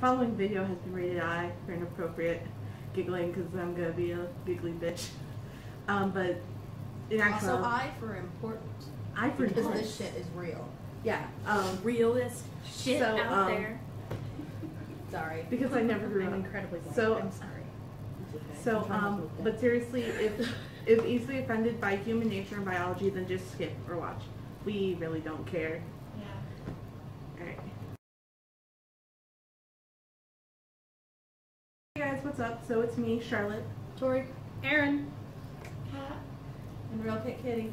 following video has been rated I for inappropriate giggling because I'm gonna be a giggly bitch. Um, but in actual, Also, I for important. I for Because important. this shit is real. Yeah. Um, realest shit So, out um, there. Sorry. because I never grew I'm up. incredibly white. So- I'm sorry. So, um, but seriously, if if easily offended by human nature and biology, then just skip or watch. We really don't care. Yeah. Alright. Hey guys, what's up? So it's me, Charlotte. Tori, Erin, Cat. And real Kit Kitty.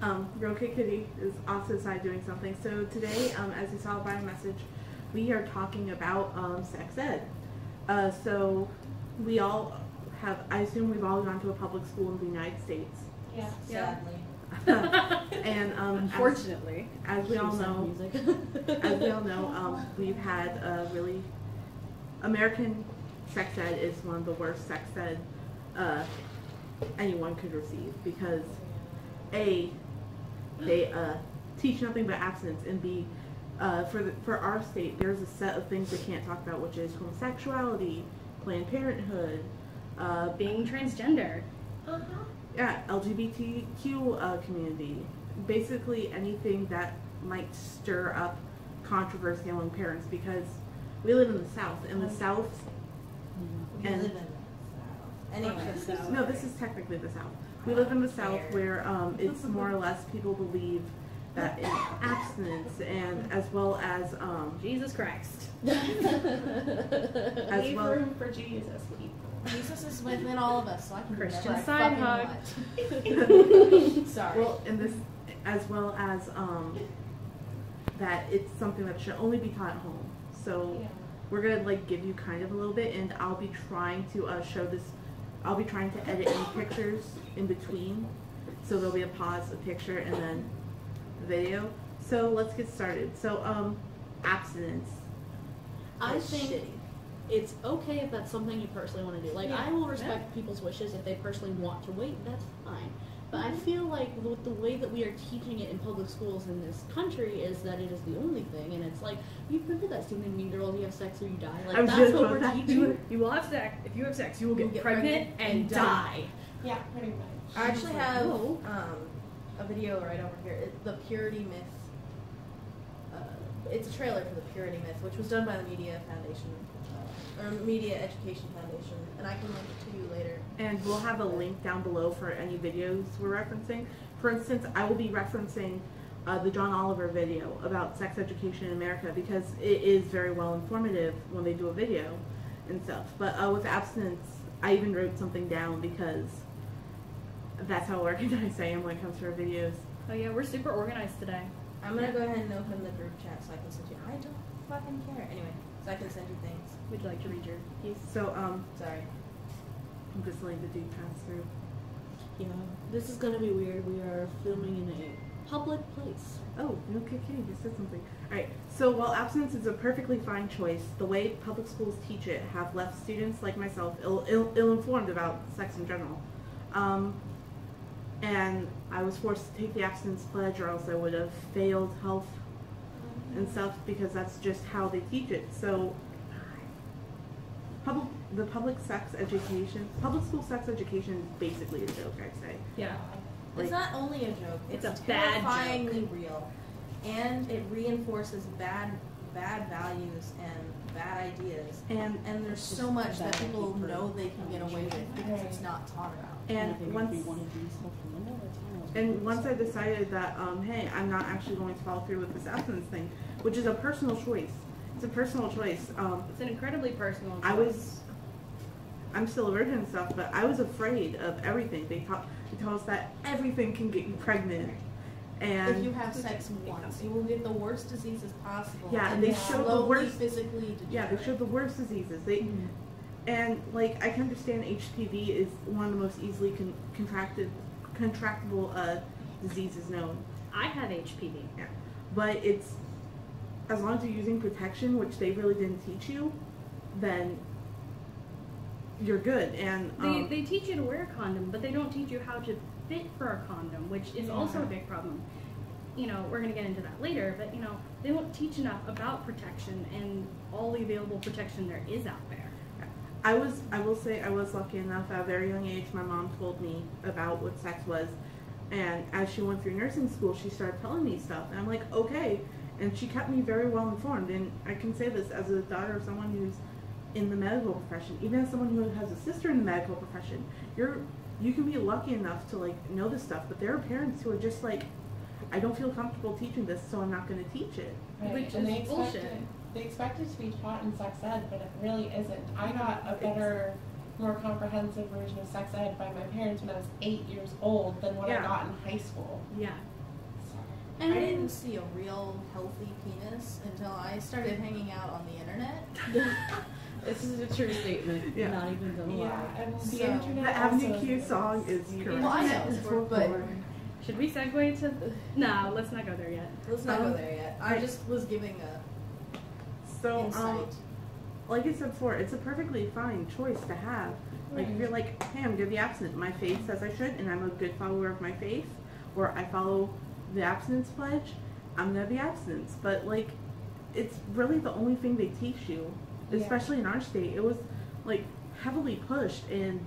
Um, Real Kit Kitty is off to the side doing something. So today, um, as you saw by a message, we are talking about um, sex ed. Uh, so we all have, I assume we've all gone to a public school in the United States. Yeah. Yeah. Sadly. and um, as, unfortunately. as we all know, as we all know, um, we've had a really American sex ed is one of the worst sex ed uh, anyone could receive because a they uh, teach nothing but abstinence and b uh, for the, for our state there's a set of things they can't talk about which is homosexuality, Planned Parenthood, uh, Being transgender. Uh huh. yeah, LGBTQ uh, community, basically anything that might stir up controversy among parents because we live in the South. In the South, We And- live in the South. Anyway. no, this is technically the South. We live in the South where um, it's more or less people believe that in abstinence and as well as um, Jesus Christ. as Leave well room for Jesus, people. Jesus is within all of us, so I can do Christian whatever side I hug. fucking. Sorry. well and this as well as um, that it's something that should only be taught at home. So. Yeah. We're gonna like give you kind of a little bit and I'll be trying to uh, show this I'll be trying to edit any pictures in between so there'll be a pause a picture and then the video so let's get started so um abstinence I That's think shitty. it's okay if that's something you personally want to do. Like, Yeah. I will respect people's wishes if they personally want to wait. That's fine. But I feel like with the way that we are teaching it in public schools in this country is that it is the only thing, and it's like you remember that scene in Mean Girls, you have sex or you die. Like I was that's just what we're that. teaching. You, you will have sex. If you have sex, you will get, You'll get pregnant, pregnant and and die. Yeah, pretty much. I actually have um, a video right over here. It, the Purity Myth. Uh, it's a trailer for the Purity Myth, which was done by the Media Foundation, or Media Education Foundation, and I can link it to you later. and we'll have a link down below for any videos we're referencing for instance I will be referencing uh, the John Oliver video about sex education in America because it is very well informative when they do a video and stuff but uh, with abstinence I even wrote something down because that's how organized I am when it comes to our videos Oh yeah, we're super organized today. I'm gonna go ahead and open the group chat so I can send you. I don't fucking care. Anyway, so I can send you things. Would you like to read your piece? so um Sorry. I'm just letting the dude pass through Yeah, this is gonna be weird. We are filming in a public place. Oh, no Kit Kitty just said something. Alright, so while abstinence is a perfectly fine choice, the way public schools teach it have left students like myself ill, Ill, ill-informed about sex in general. Um, and I was forced to take the abstinence pledge or else I would have failed health and stuff because that's just how they teach it. So, public, the public sex education, public school sex education is basically a joke, I'd say. Yeah. Like- it's not only a joke. It's It's, a bad terrifyingly real, and it reinforces bad, bad values and bad ideas. And And there's so much that people know they can get away with because it's not taught about. and once And once I decided that, um, hey, I'm not actually going to follow through with this abstinence thing, which is a personal choice. It's a personal choice. Um, It's an incredibly personal. Choice. I was, I'm still a virgin and stuff, but I was afraid of everything. They taught, they told us that everything can get you pregnant, and if you have sex once, you will get the worst diseases possible. Yeah, and they will show the worst- physically degenerate. yeah, they showed the worst diseases. They, and like I can understand HPV is one of the most easily con- contracted, contractable uh, diseases known. I have HPV. Yeah, but it's as long as you're using protection, which they really didn't teach you, then you're good. And They, um, they teach you to wear a condom, but they don't teach you how to fit for a condom, which is also a big problem. you know, we're going to get into that later, but, you know, they don't teach enough about protection and all the available protection there is out there. I was, I will say, I was lucky enough at a very young age. My mom told me about what sex was, and as she went through nursing school, she started telling me stuff, and I'm like, okay. And she kept me very well informed. And I can say this as a daughter of someone who's in the medical profession, even as someone who has a sister in the medical profession, you're you can be lucky enough to like know this stuff, but there are parents who are just like, I don't feel comfortable teaching this, so I'm not going to teach it. Right. Which and is they expect bullshit. It, they expect it to be taught in sex ed, but it really isn't. I got a better, more comprehensive version of sex ed by my parents when I was eight years old than what Yeah. I got in high school. Yeah. So, And I didn't see a real healthy penis until I started hanging out on the internet. this is a true statement. Yeah. Not even gonna yeah, lie. and the So, internet. The Avenue Q song is correct. Well, I know, It's but- Should we segue to? No, let's not go there yet. Let's not Um, go there yet. I I- just was giving a So, um, insight. like I said before, it's a perfectly fine choice to have. Like if you're like, hey, I'm gonna be abstinent. My faith says I should, and I'm a good follower of my faith, or I follow the abstinence pledge. I'm gonna be abstinent. But like, it's really the only thing they teach you, Yeah. especially in our state. It was like heavily pushed, and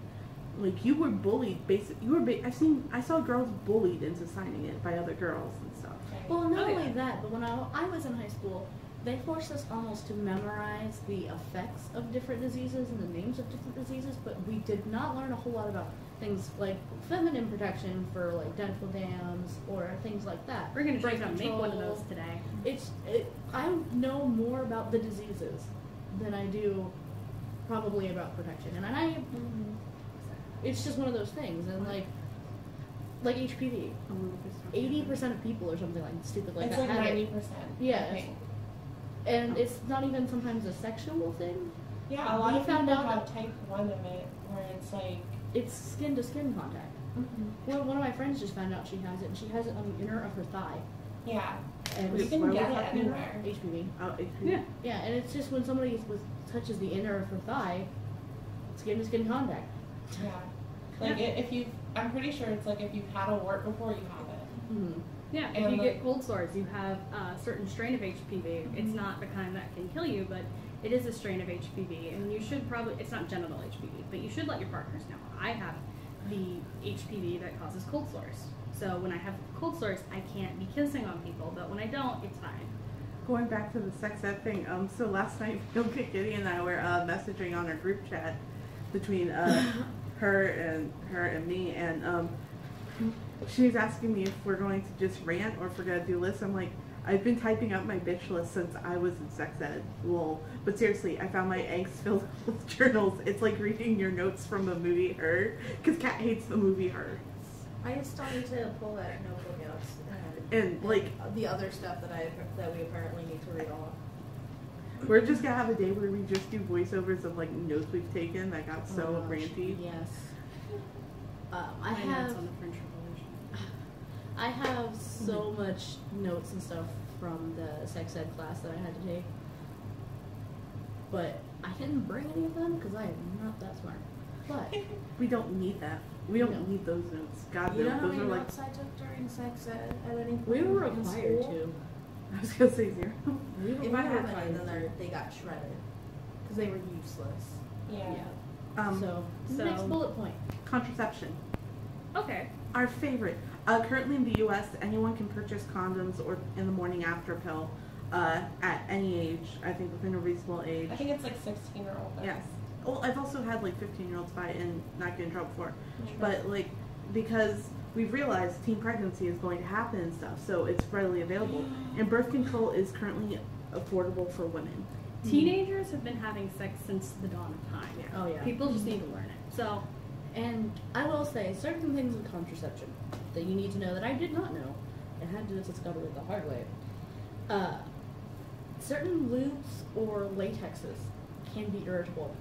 like you were bullied. Basic, you were. Ba- I've seen. I saw girls bullied into signing it by other girls and stuff. Well, not Oh, yeah. only that, but when I, I was in high school, they forced us almost to memorize the effects of different diseases and the names of different diseases, but we did not learn a whole lot about things like feminine protection for like dental dams or things like that. We're going to try Birth to make one of those today. It's it, I know more about the diseases than I do probably about protection, and I mm-hmm. it's just one of those things, and like like HPV, eighty percent of people or something like stupid like it's that like ninety percent. Yes. And it's not even sometimes a sexual thing. Yeah, a lot We of found people out have type one of it, where it's like. It's skin to skin contact. One, one of my friends just found out she has it, and she has it on the inner of her thigh. Yeah, And you can get it that? anywhere. HPV. Oh, it- Yeah. Yeah, and it's just when somebody with, touches the inner of her thigh, skin to skin contact. Yeah, like i if you, I'm pretty sure it's like if you've had a wart before, you have it. Mm-hmm. Yeah, if And you the- get cold sores, you have a certain strain of HPV. It's not the kind that can kill you, but it is a strain of HPV, and you should probably, it's not genital HPV, but you should let your partners know. I have the HPV that causes cold sores. So when I have cold sores, I can't be kissing on people, but when I don't, it's fine. Going back to the sex ed thing, um, so last night, Milka Kitty and I were uh, messaging on our group chat between uh, her and her and me, and um, she's asking me if we're going to just rant or if we're gonna do lists. I'm like, I've been typing up my bitch list since I was in sex ed. Lol. But seriously, I found my angst filled with journals. It's like reading your notes from the movie Her, because Kat hates the movie Her. I still need to pull that notebook out and, And, like- the other stuff that I that we apparently need to read off. We're just gonna have a day where we just do voiceovers of like notes we've taken that got so Oh, gosh, ranty. Yes. Um, I My notes have on the French Revolution. I have so much notes and stuff from the sex ed class that I had to take, but I didn't bring any of them because I am not that smart. But We don't need that. We don't No. need those notes. God, You know no, how those many are like. notes I took during sex ed at any point we were required to. I was gonna say zero. We were, If we I were have any, then they're- they got shredded because they were useless. Yeah. Yeah. Um, so, so- next bullet point. contraception. Okay. Our favorite. Uh, currently in the U.S., anyone can purchase condoms or in the morning after pill uh, at any age. I think within a reasonable age. I think it's like 16 or older. Yes. Well, I've also had like 15 year olds buy it and not get in trouble for it. Sure. But like, because we've realized teen pregnancy is going to happen and stuff, so it's readily available. And birth control is currently affordable for women. Teenagers have been having sex since the dawn of time. Yeah. Oh yeah. People just need to learn it. So, And I will say certain things with contraception that you need to know that I did not know and had to discover it the hard way. Uh, certain lubes or latexes can be irritable.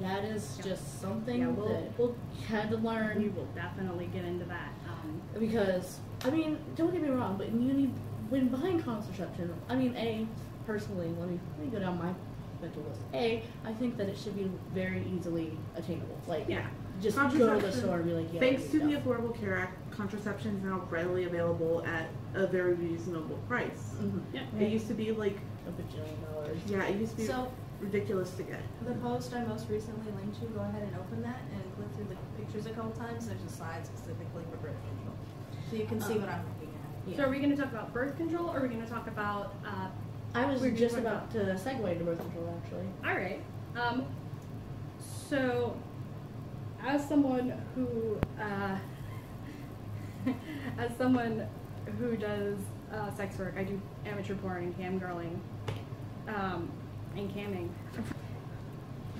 That is Yeah. just something Yeah, we'll- that we'll had to learn we will definitely get into that. Um, because I mean, don't get me wrong, but you need when buying contraception. I mean, a personally, let me let me go down my mental list. A, I think that it should be very easily attainable. Like, Yeah. Just go to the store and be like, yeah. Thanks need to the. Affordable Care Act, contraception is now readily available at a very reasonable price. Mhm. Yeah. It used to be like, A bajillion dollars. yeah, it used to be So ridiculous to get. the post I most recently linked to, go ahead and open that and click through the pictures a couple times. There's a slide specifically for birth control, so you can see Um, what I'm looking at. Yeah. So are we going to talk about birth control, or are we going to talk about? Uh, I was We're just about to segue to birth control, actually. all right. Um, so, as someone who, uh, as someone who does uh, sex work, I do amateur porn and cam girling, um, and camming.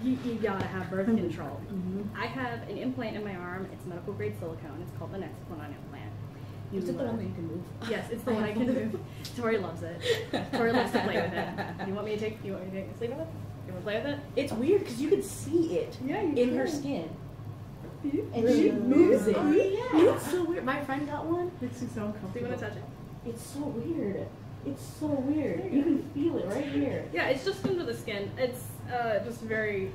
You, you gotta have birth control. Mm-hmm. I have an implant in my arm. It's medical grade silicone. It's called the Nexplanon implant. You, Is it the uh, one that you can move? Yes, it's the one I can move. Tori loves it. Tori loves to play with it. You want me to take? You want me to take a sleep with it? You want to play with it? It's weird because you can see it Yeah, in her skin. And she moves it. Oh, yeah. It's so weird. My friend got one. Makes me so Do you want to touch it? It's so weird. It's so weird. You can feel it right here. Yeah, it's just under the skin. It's uh, just very,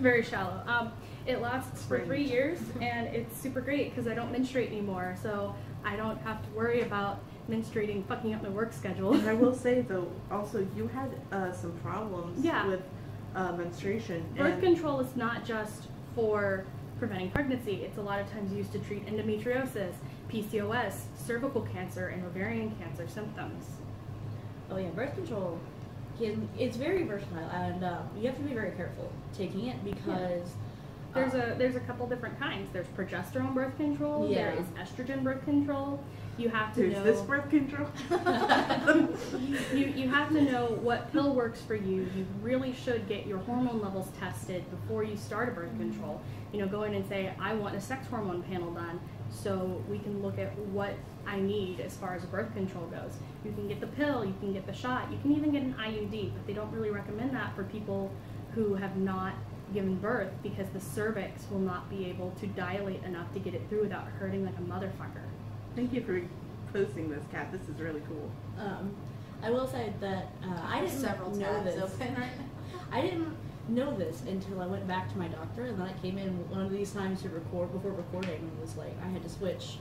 very shallow. Um, it lasts for three years, and it's super great because I don't menstruate anymore, so I don't have to worry about menstruating fucking up my work schedule. And I will say though, also you had uh, some problems Yeah. with uh, menstruation. Birth and control is not just for preventing pregnancy. It's a lot of times used to treat endometriosis, PCOS, cervical cancer, and ovarian cancer symptoms. Oh yeah, birth control can it's very versatile and uh, you have to be very careful taking it because There's uh, a there's a couple different kinds. There's progesterone birth control. Yeah. There is estrogen birth control. You have to There's know this birth control. you, you have to know what pill works for you. You really should get your hormone levels tested before you start a birth mm-hmm. control. You know, go in and say, I want a sex hormone panel done so we can look at what I need as far as birth control goes. You can get the pill, you can get the shot, you can even get an IUD, but they don't really recommend that for people who have not given birth because the cervix will not be able to dilate enough to get it through without hurting like a motherfucker. Thank you for posting this, Kat. This is really cool. um, I will say that uh, I didn't several know tabs this. open right now. I didn't know this until I went back to my doctor, and then I came in one of these times to record before recording, and was like, I had to switch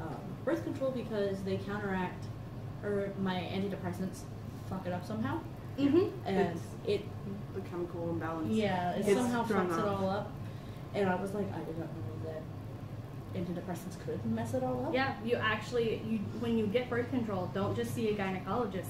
um, birth control because they counteract or my antidepressants fuck it up somehow, Mm-hmm. and It's- it The chemical imbalance. yeah it It's somehow thrown fucks it all up, and I was like, I did not know that antidepressants could mess it all up. Yeah, you actually you when you get birth control, don't just see a gynecologist.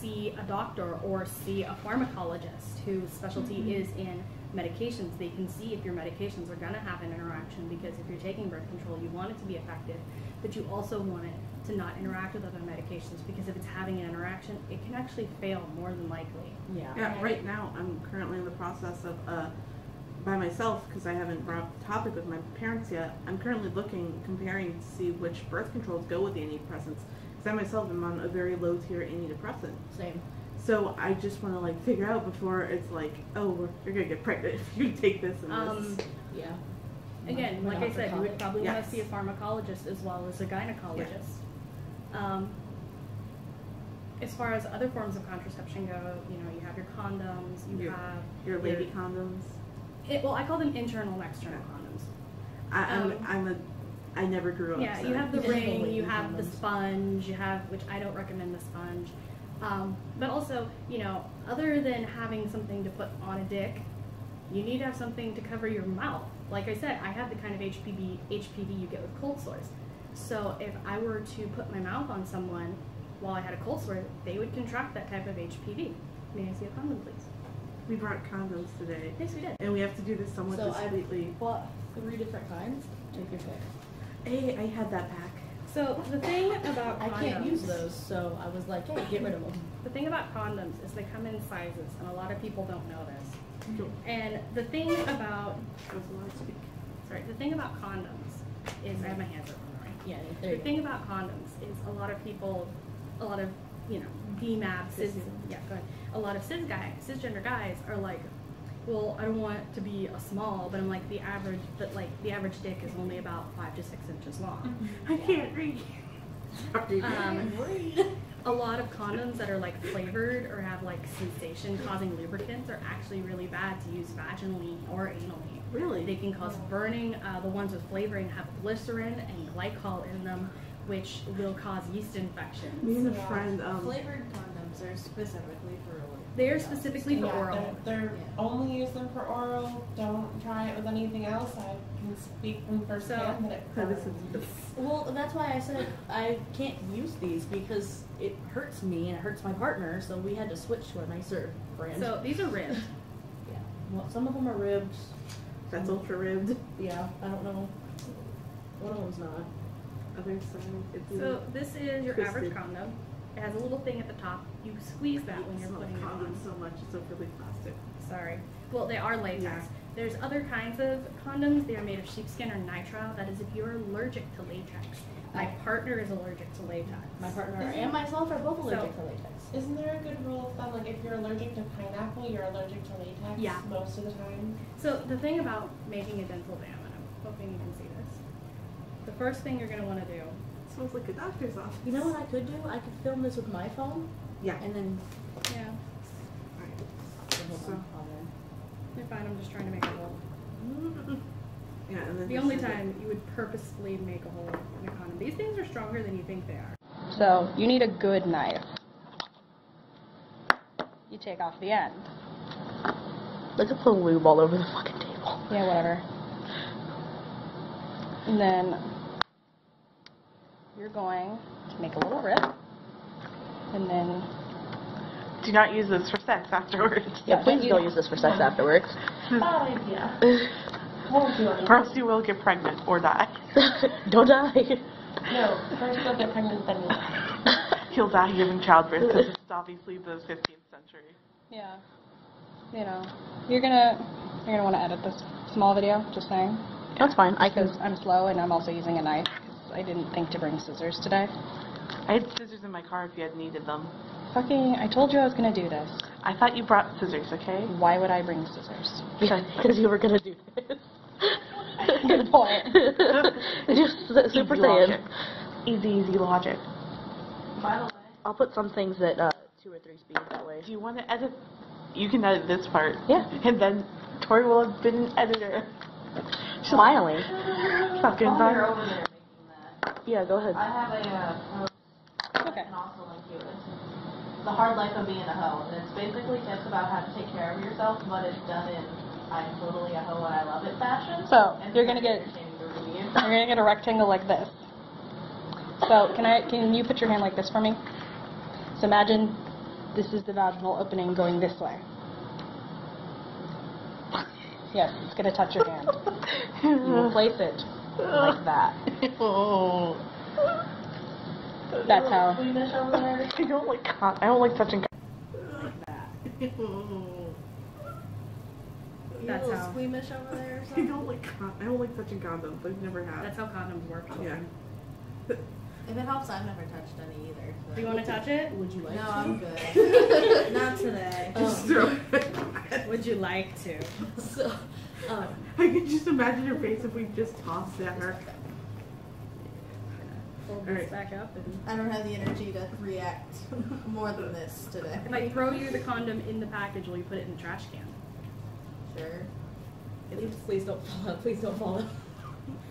See a doctor or see a pharmacologist whose specialty Mhm. is in medications. They can see if your medications are gonna have an interaction because if you're taking birth control, you want it to be effective, but you also want it to not interact with other medications because if it's having an interaction, it can actually fail more than likely. Yeah. Yeah, right now I'm currently in the process of, uh, by myself, because I haven't brought up the topic with my parents yet, I'm currently looking, comparing to see which birth controls go with the antidepressants. Because I myself am on a very low tier antidepressant. Same. So I just want to like figure out before it's like, oh, we're, you're gonna get pregnant if you take this and Um, this. Yeah. Again, We're like I said, you would narcotic. probably want to see a pharmacologist as well as a gynecologist. Um, as far as other forms of contraception go, you know, you have your condoms, you Your- have Your lady condoms. It, well, I call them internal and external condoms. I, I'm, Um, I'm a, I never grew up. Yeah, so. you have the ring, you have the sponge, you have, which I don't recommend the sponge. Um, but also, you know, other than having something to put on a dick, you need to have something to cover your mouth. Like I said, I have the kind of HPV, HPV you get with cold sores. So if I were to put my mouth on someone while I had a cold sore, they would contract that type of HPV. May I see a condom, please? We brought condoms today, Yes, we did. and we have to do this somewhat So I discreetly. bought three different kinds. Take your pick. Hey, I had that back. So the thing about I can't use those, so I was like, hey, get rid of them. The thing about condoms is they come in sizes, and a lot of people don't know this. And the thing about That was a lot of speak. sorry, the thing about condoms is I have my hands up on the right. Yeah, there The you thing about condoms is a lot of people, a lot of you know, DMAB, cis, Cis. yeah, go ahead. A lot of cis guys, cisgender guys are like, well, I don't want to be a small, but I'm like the average, but like the average dick is only about five to six inches long. I can't read. Sorry. Um, a lot of condoms that are like flavored or have like sensation causing lubricants are actually really bad to use vaginally or anally. Really? They can cause burning. Uh, the ones with flavoring have glycerin and glycol in them, which will cause yeast infections. Me infections. and a friend, um, Flavored condoms are specifically for like, They are yeah. specifically for yeah, oral. They're, they're Yeah. only use them for oral. Don't try it with anything else. I can speak from first So- that it so this burns. is Well, that's why I said I can't use these because it hurts me and it hurts my partner. So we had to switch to a nicer brand. So these are ribbed. yeah, well, some of them are ribbed. that's ultra ribbed. Yeah, I don't know. One of them's not. Other side, it's So this is your average condom. It has a little thing at the top. You squeeze that when you're putting it on. condoms so much. It's so really plastic. Sorry. Well, they are latex. Yeah. There's other kinds of condoms. They are made of sheepskin or nitrile. That is if you're allergic to latex. My oh. partner is allergic to latex. My partner Isn't- and myself are both allergic So- to latex. Isn't there a good rule of thumb, like if you're allergic to pineapple, you're allergic to latex Yeah. most of the time? So the thing about making a dental dam, and I'm hoping you can see this. The first thing you're gonna want to do. It smells like a doctor's office. You know what I could do? I could film this with my phone Yeah. and then. Yeah. Alright. hold So- on, I'll then- You're fine. I'm just trying to make a hole. Yeah, and then The only send it- time you would purposefully make a hole in a condom. These things are stronger than you think they are. So you need a good knife. You take off the end. Look at the lube all over the fucking table. Yeah, whatever. And then you're going to make a little rip. And then Do not use this for sex afterwards. Yeah, please don't use this for sex afterwards. Bad idea. Won't do it. Or else you will get pregnant or die. don't die. No, first you'll get pregnant, then you'll die. He'll die giving childbirth because it's obviously the 15th century. yeah, you know, you're gonna you're gonna want to edit this small video. Just saying, That's fine. I can. because I'm slow and I'm also using a knife. I didn't think to bring scissors today. I had scissors in my car if you had needed them. Fucking, I told you I was gonna do this. I thought you brought scissors, okay? Why would I bring scissors? Because you were gonna do this. Good point. Just su- Super easy Saiyan. logic. Easy, easy logic. By the way, I'll put some things at uh, two or three speed that way. Do you want to edit? You can edit this part. Yeah. And then Tori will have been an editor. Smiling. Fucking fun. over there making that, Yeah, go ahead. I have a uh, that Okay. can also link you. It's the hard life of being a hoe, and it's basically tips about how to take care of yourself, but it's done in I'm totally a hoe and I love it fashion. So, and you're gonna get- entertaining to read. You're gonna get a rectangle like this. So can I? Can you put your hand like this for me? So imagine this is the vaginal opening going this way. Yes, it's gonna touch your hand. You will place it like that. Oh. That's how. Squeamish. I don't like con- I don't like touching. Like that. That's how- squeamish over there or I don't like con- I don't like touching condoms. I've never had. That's how condoms work. yeah. If it helps, I've never touched any either. Do you want to touch it? Would you like No, to? I'm good. Not today. Just throw it. Would you like to? So, um, I can just imagine your face if we just tossed at her. Fold Alright. this back up and. I don't have the energy to react more than this today. If I throw you the condom in the package, will you put it in the trash can? Sure. please, please don't fall out. Please don't fall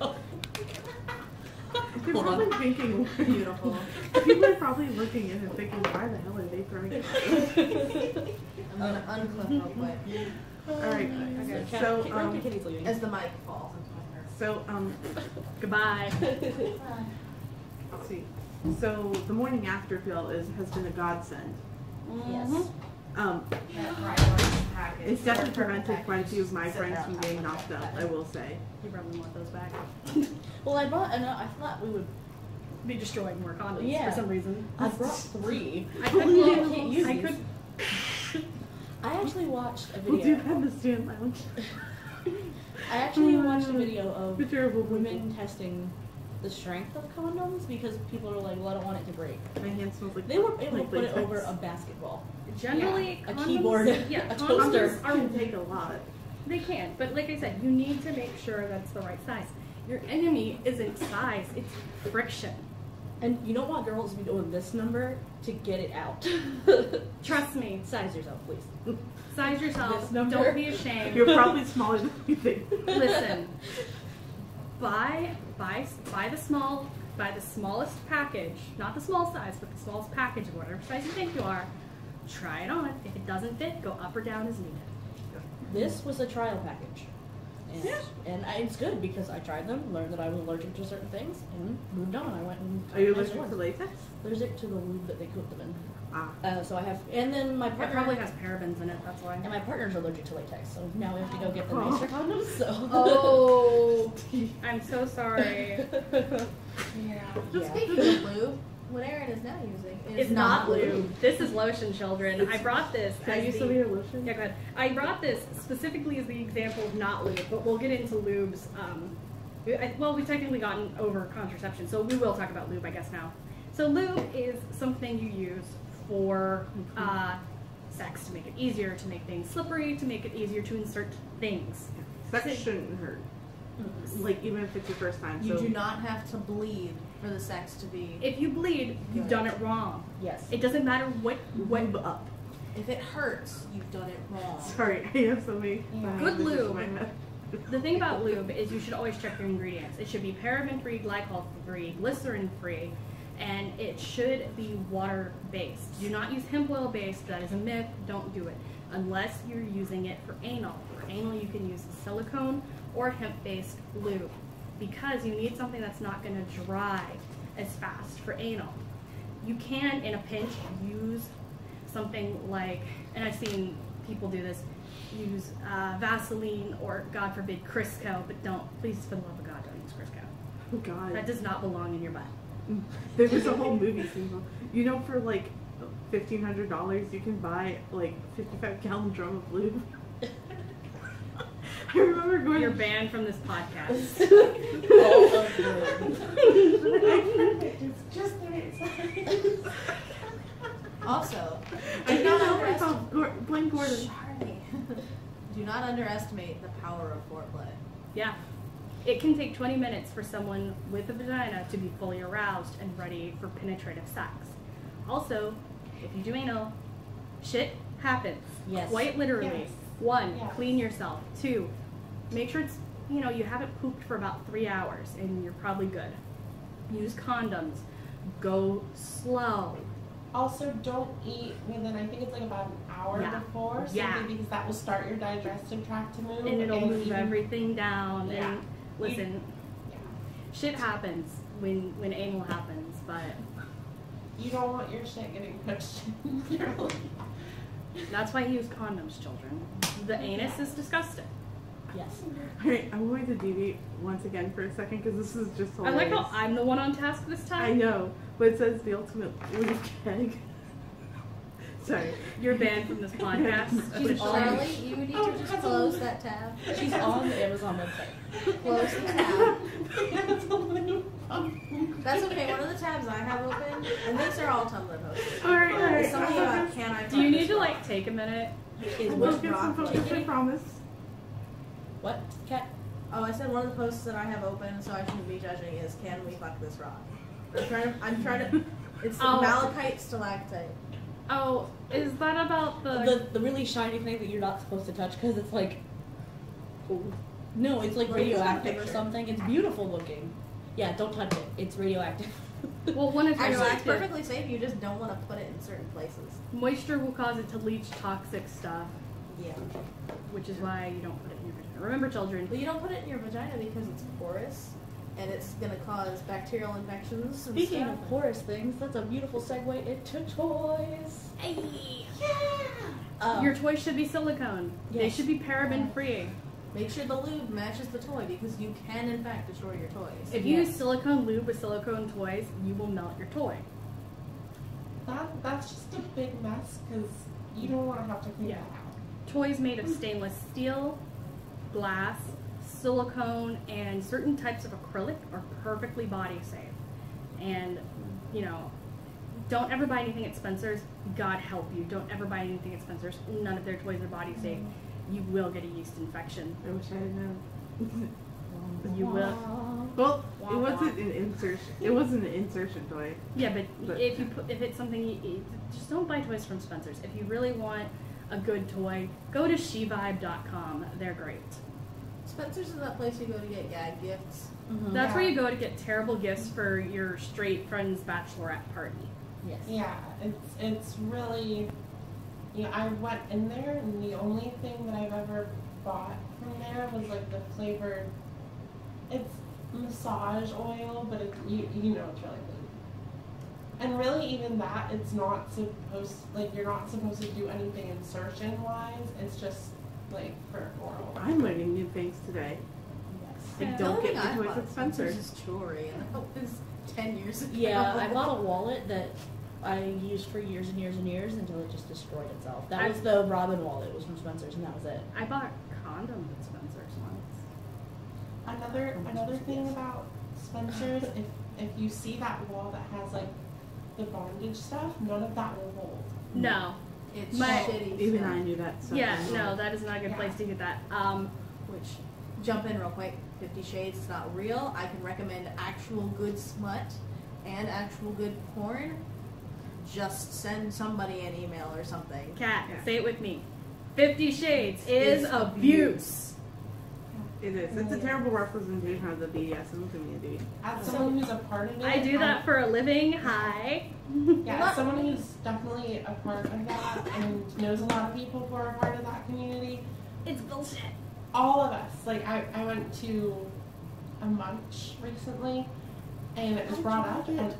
out. They're Hold on. probably thinking, Beautiful. people are probably looking in and thinking, why the hell are they throwing condoms? I'm gonna unclip real quick Alright, Okay. so, um, Kitty's leaving. as the mic falls into my purse. so, um, Goodbye. let's see. So, the morning after pill is, has been a godsend. Yes. Um, it's definitely prevented quite a few of my friends from getting knocked up, I will say. You probably want those back. Well, I brought. And I thought we would. Be destroying more condoms Yeah. for some reason. I brought three. I could. I can't use I could. I actually watched a We'll do video. that the stand lounge. I actually watched a video of terrible women testing the strength of condoms because people are like, well, I don't want it to break. My hand smells like They were able to like put it over a basketball. Generally, A condoms- keyboard, Yeah, a condoms toaster. are can take a lot. They can, but like I said, you need to make sure that's the right size. Your enemy isn't size; it's friction. And you don't want girls to be doing this number to get it out. Trust me. Size yourself, please. Size yourself. This number? Don't be ashamed. You're probably smaller than you think. Listen. Buy buy buy the small buy the smallest package, not the small size, but the smallest package of whatever size you think you are. Try it on. If it doesn't fit, go up or down as needed. This was a trial package. And, Yeah. and I, it's good because I tried them, learned that I was allergic to certain things, and moved on. I went and Are you tried allergic to latex? Allergic to the lube that they cook them in. Ah. Uh, so I have, and then my It partner probably has parabens in it. That's why. and my partner's allergic to latex, so now we have to go get the Oh. nicer condoms. So Oh, I'm so sorry. Yeah. yeah. Speaking of lube, what Erin is now using is It's not lube. This is lotion, children. I brought this. Can I as use the- some of your lotion? Yeah, go ahead. I brought this specifically as the example of not lube, but we'll get into lubes. Um, I, well, we've technically gotten over contraception, so we will talk about lube, I guess, now. So lube is something you use for uh, sex to make it easier, to make things slippery, to make it easier to insert things. Sex shouldn't hurt. Like even if it's your first time. You so do not have to bleed for the sex to be. If you bleed, you've done it wrong. Yes. It doesn't matter what what lube up. If it hurts, you've done it wrong. Sorry, I have so many. Yeah. Good lube. The thing about lube is you should always check your ingredients. It should be paraben free, glycol free, glycerin free, and it should be water based. Do not use hemp oil based. That is a myth. Don't do it unless you're using it for anal. For anal, you can use silicone or hemp based lube because you need something that's not going to dry as fast for anal. You can, in a pinch, use something like, and I've seen people do this, use uh, Vaseline or, God forbid, Crisco, but don't, please, for the love of God, don't use Crisco. Oh God. That does not belong in your butt. There was a whole movie scene. You know, for like fifteen hundred dollars, you can buy like fifty-five gallon drum of lube. I remember going. You're banned from this podcast. All of lube. It's just the right size. Also, I do don't not know underestimate. myself. Gor- Blaine Gordon. Charlie. do not underestimate the power of foreplay. yeah. It can take 20 minutes for someone with a vagina to be fully aroused and ready for penetrative sex. Also, if you do anal, shit happens. Yes. Quite literally. Yes. One, Yes. clean yourself. Two, make sure it's, you know, you haven't pooped for about three hours and you're probably good. Use condoms. Go slow. Also, don't eat within, I think it's like about an hour Yeah. before, simply Yeah. because that will start your digestive tract to move. And it'll move even- everything down. Yeah. And listen, Yeah. shit happens when when anal happens, but You don't want your shit getting pushed in your life. that's why you use condoms, children. The anus is disgusting. Yes. Alright, I'm going to deviate once again for a second because this is just I hilarious. like how I'm the one on task this time. I know, but it says the ultimate lube keg. Sorry. You're banned from this podcast. She's on- Charlie, you need Oh, to just close that tab. She's on the Amazon website. Close the tab. That's a little That's okay. One of the tabs I have open, and these are all Tumblr posts. All right, all right. something about can I? Do you need to rock? like take a minute? Is We'll which get some rock? focus, I promise. What? Cat? Oh, I said one of the posts that I have open, so I shouldn't be judging. Is can we fuck this rock? I'm trying to. I'm trying to. It's Oh. malachite stalactite. Oh, is that about the? The the really shiny thing that you're not supposed to touch because it's like. No, it's like Look at that radioactive or something. It's beautiful looking. Yeah, don't touch it. It's radioactive. well, one is Actually, it's radioactive. perfectly safe. You just don't want to put it in certain places. Moisture will cause it to leach toxic stuff, Yeah. which is why you don't put it in your vagina. Remember, children. But you don't put it in your vagina because it's porous, and it's gonna cause bacterial infections. Speaking of porous things, that's a beautiful segue into toys. Hey. Um, Your toys should be silicone. They should be paraben free. Make sure the lube matches the toy because you can in fact destroy your toys. If you Yes. use silicone lube with silicone toys, you will melt your toy. That, that's just a big mess because you don't want to have to clean Yeah. that out. Toys made of stainless steel, glass, silicone, and certain types of acrylic are perfectly body safe. And, you know, don't ever buy anything at Spencer's. God help you. Don't ever buy anything at Spencer's. None of their toys are body safe. You will get a yeast infection. I wish I had known. You will. Well, it wasn't an insertion. It wasn't an insertion toy. Yeah, but, But- if you put, if it's something, you, you- just don't buy toys from Spencer's. If you really want a good toy, go to shevibe.com. They're great. Spencer's is that place you go to get gag gifts. Mhm. That's where you go to get terrible gifts for your straight friend's bachelorette party. Yes. Yeah, it's it's really. Yeah, I went in there, and the only thing that I've ever bought from there was like the flavored. It's massage oil, but it, you you know it's really good. And really, even that, it's not supposed like you're not supposed to do anything insertion wise. It's just like for oral. I'm learning new things today. Like, oh, Yeah. don't get only thing me I toys at Spencer's. is jewelry, and that was ten years ago. Yeah, I bought a wallet that I used for years and years and years until it just destroyed itself. That I- was the Robin wallet. It was from Spencer's, and that was it. I bought condoms at Spencer's once. Another oh, another thing about Spencer's, if if you see that wall that has like the bondage stuff, none of that will hold. No. It's My- shitty. Even stuff. I knew that. stuff Yeah, no, wrong. that is not a good Yeah. place to get that. Um, Which, jump in real quick. Fifty Shades is not real. I can recommend actual good smut and actual good porn. Just send somebody an email or something. Cat, Yeah. say it with me. Fifty Shades is Is abuse. It is. It's a terrible representation of the BDSM community. As someone who's a part of it, I do um, that for a living. Hi. Yeah, as someone who's definitely a part of that and knows a lot of people who are a part of that community, It's bullshit. all of us. Like I, I went to a munch recently, and it was brought up, and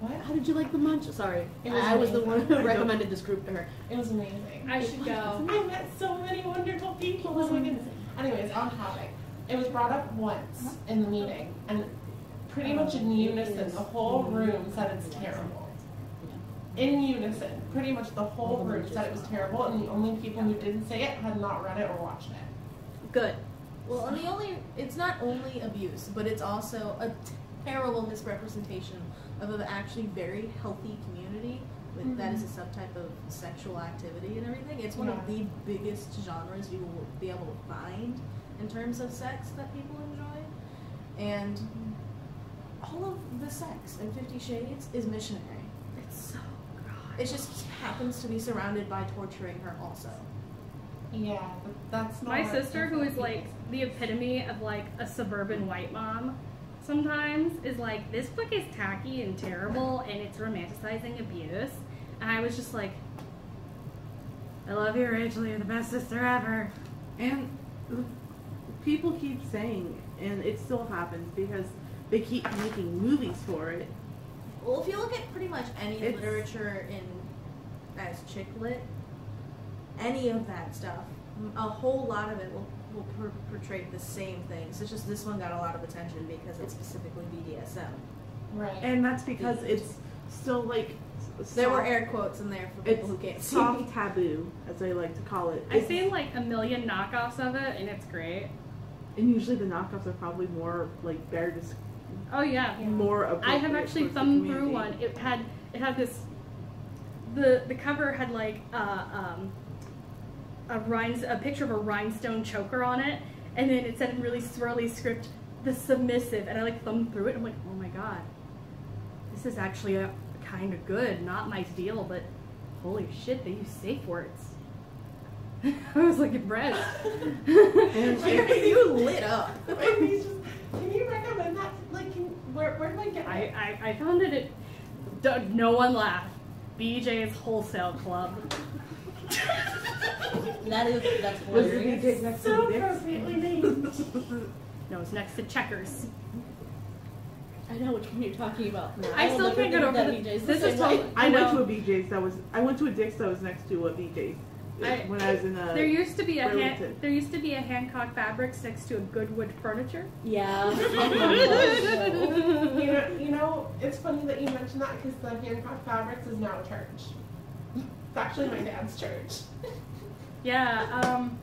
what? How did you like the munch? Sorry, It was I was the one who recommended this group to her. It was amazing. I should go. I met so many wonderful people. Oh my goodness. Anyways, on topic. It was brought up once uh-huh. in the meeting, and pretty much in unison, the whole room said it's terrible. In unison, pretty much the whole room said it was terrible, and the only people who didn't say it had not read it or watched it. Good. Well, and the only, it's not only abuse, but it's also a terrible misrepresentation of an actually very healthy community with, that is a mm-hmm. subtype of sexual activity and everything. It's one of the biggest genres you will be able to find in terms of sex that people enjoy. And all of the sex in Fifty Shades is missionary. It's so It just happens to be surrounded by torturing her also. Yeah, but that's not. My sister, who that's is not like the epitome of like a suburban white mom, sometimes is like, this book is tacky and terrible and it's romanticizing abuse. And I was just like, I love you, Rachel. You're the best sister ever. And people keep saying, and it still happens because they keep making movies for it. Well, if you look at pretty much any It's- literature in as chick lit, any of that stuff, a whole lot of it will, will per- portray the same things. It's just this one got a lot of attention because it's specifically BDSM. Right. And that's because it's still like s- There were air quotes in there for people It's who can't see. soft taboo, as I like to call it. I've It's- seen like a million knockoffs of it and it's great. And usually the knockoffs are probably more like better, dis- Oh yeah. more. I have actually thumbed through one. It had it had this. The the cover had like uh, um, a rhine a picture of a rhinestone choker on it, and then it said in really swirly script, "the submissive," and I like thumbed through it. and I'm like, oh my god, this is actually a kind of good, not my deal, but holy shit, they use safe words. I was like impressed. And it- you lit up. Can you just- can you recommend that? Like, can, where where do I get I, it? I, I found it at. No one laughed. BJ's Wholesale Club. That is that's was the hilarious. DJ next to So the appropriately named. No, it's next to Checkers. I know which one you're talking about. I will still never can't get over that the- BJ's this is totally- I, I went to a BJ's that was. I went to a Dick's that was next to a BJ's I- when I was in a. There used to be a Han- there used to be a Hancock Fabrics next to a Goodwood Furniture. Yeah. You know, you know, it's funny that you mentioned that because the Hancock Fabrics is now a church. It's actually my dad's church. Yeah, um,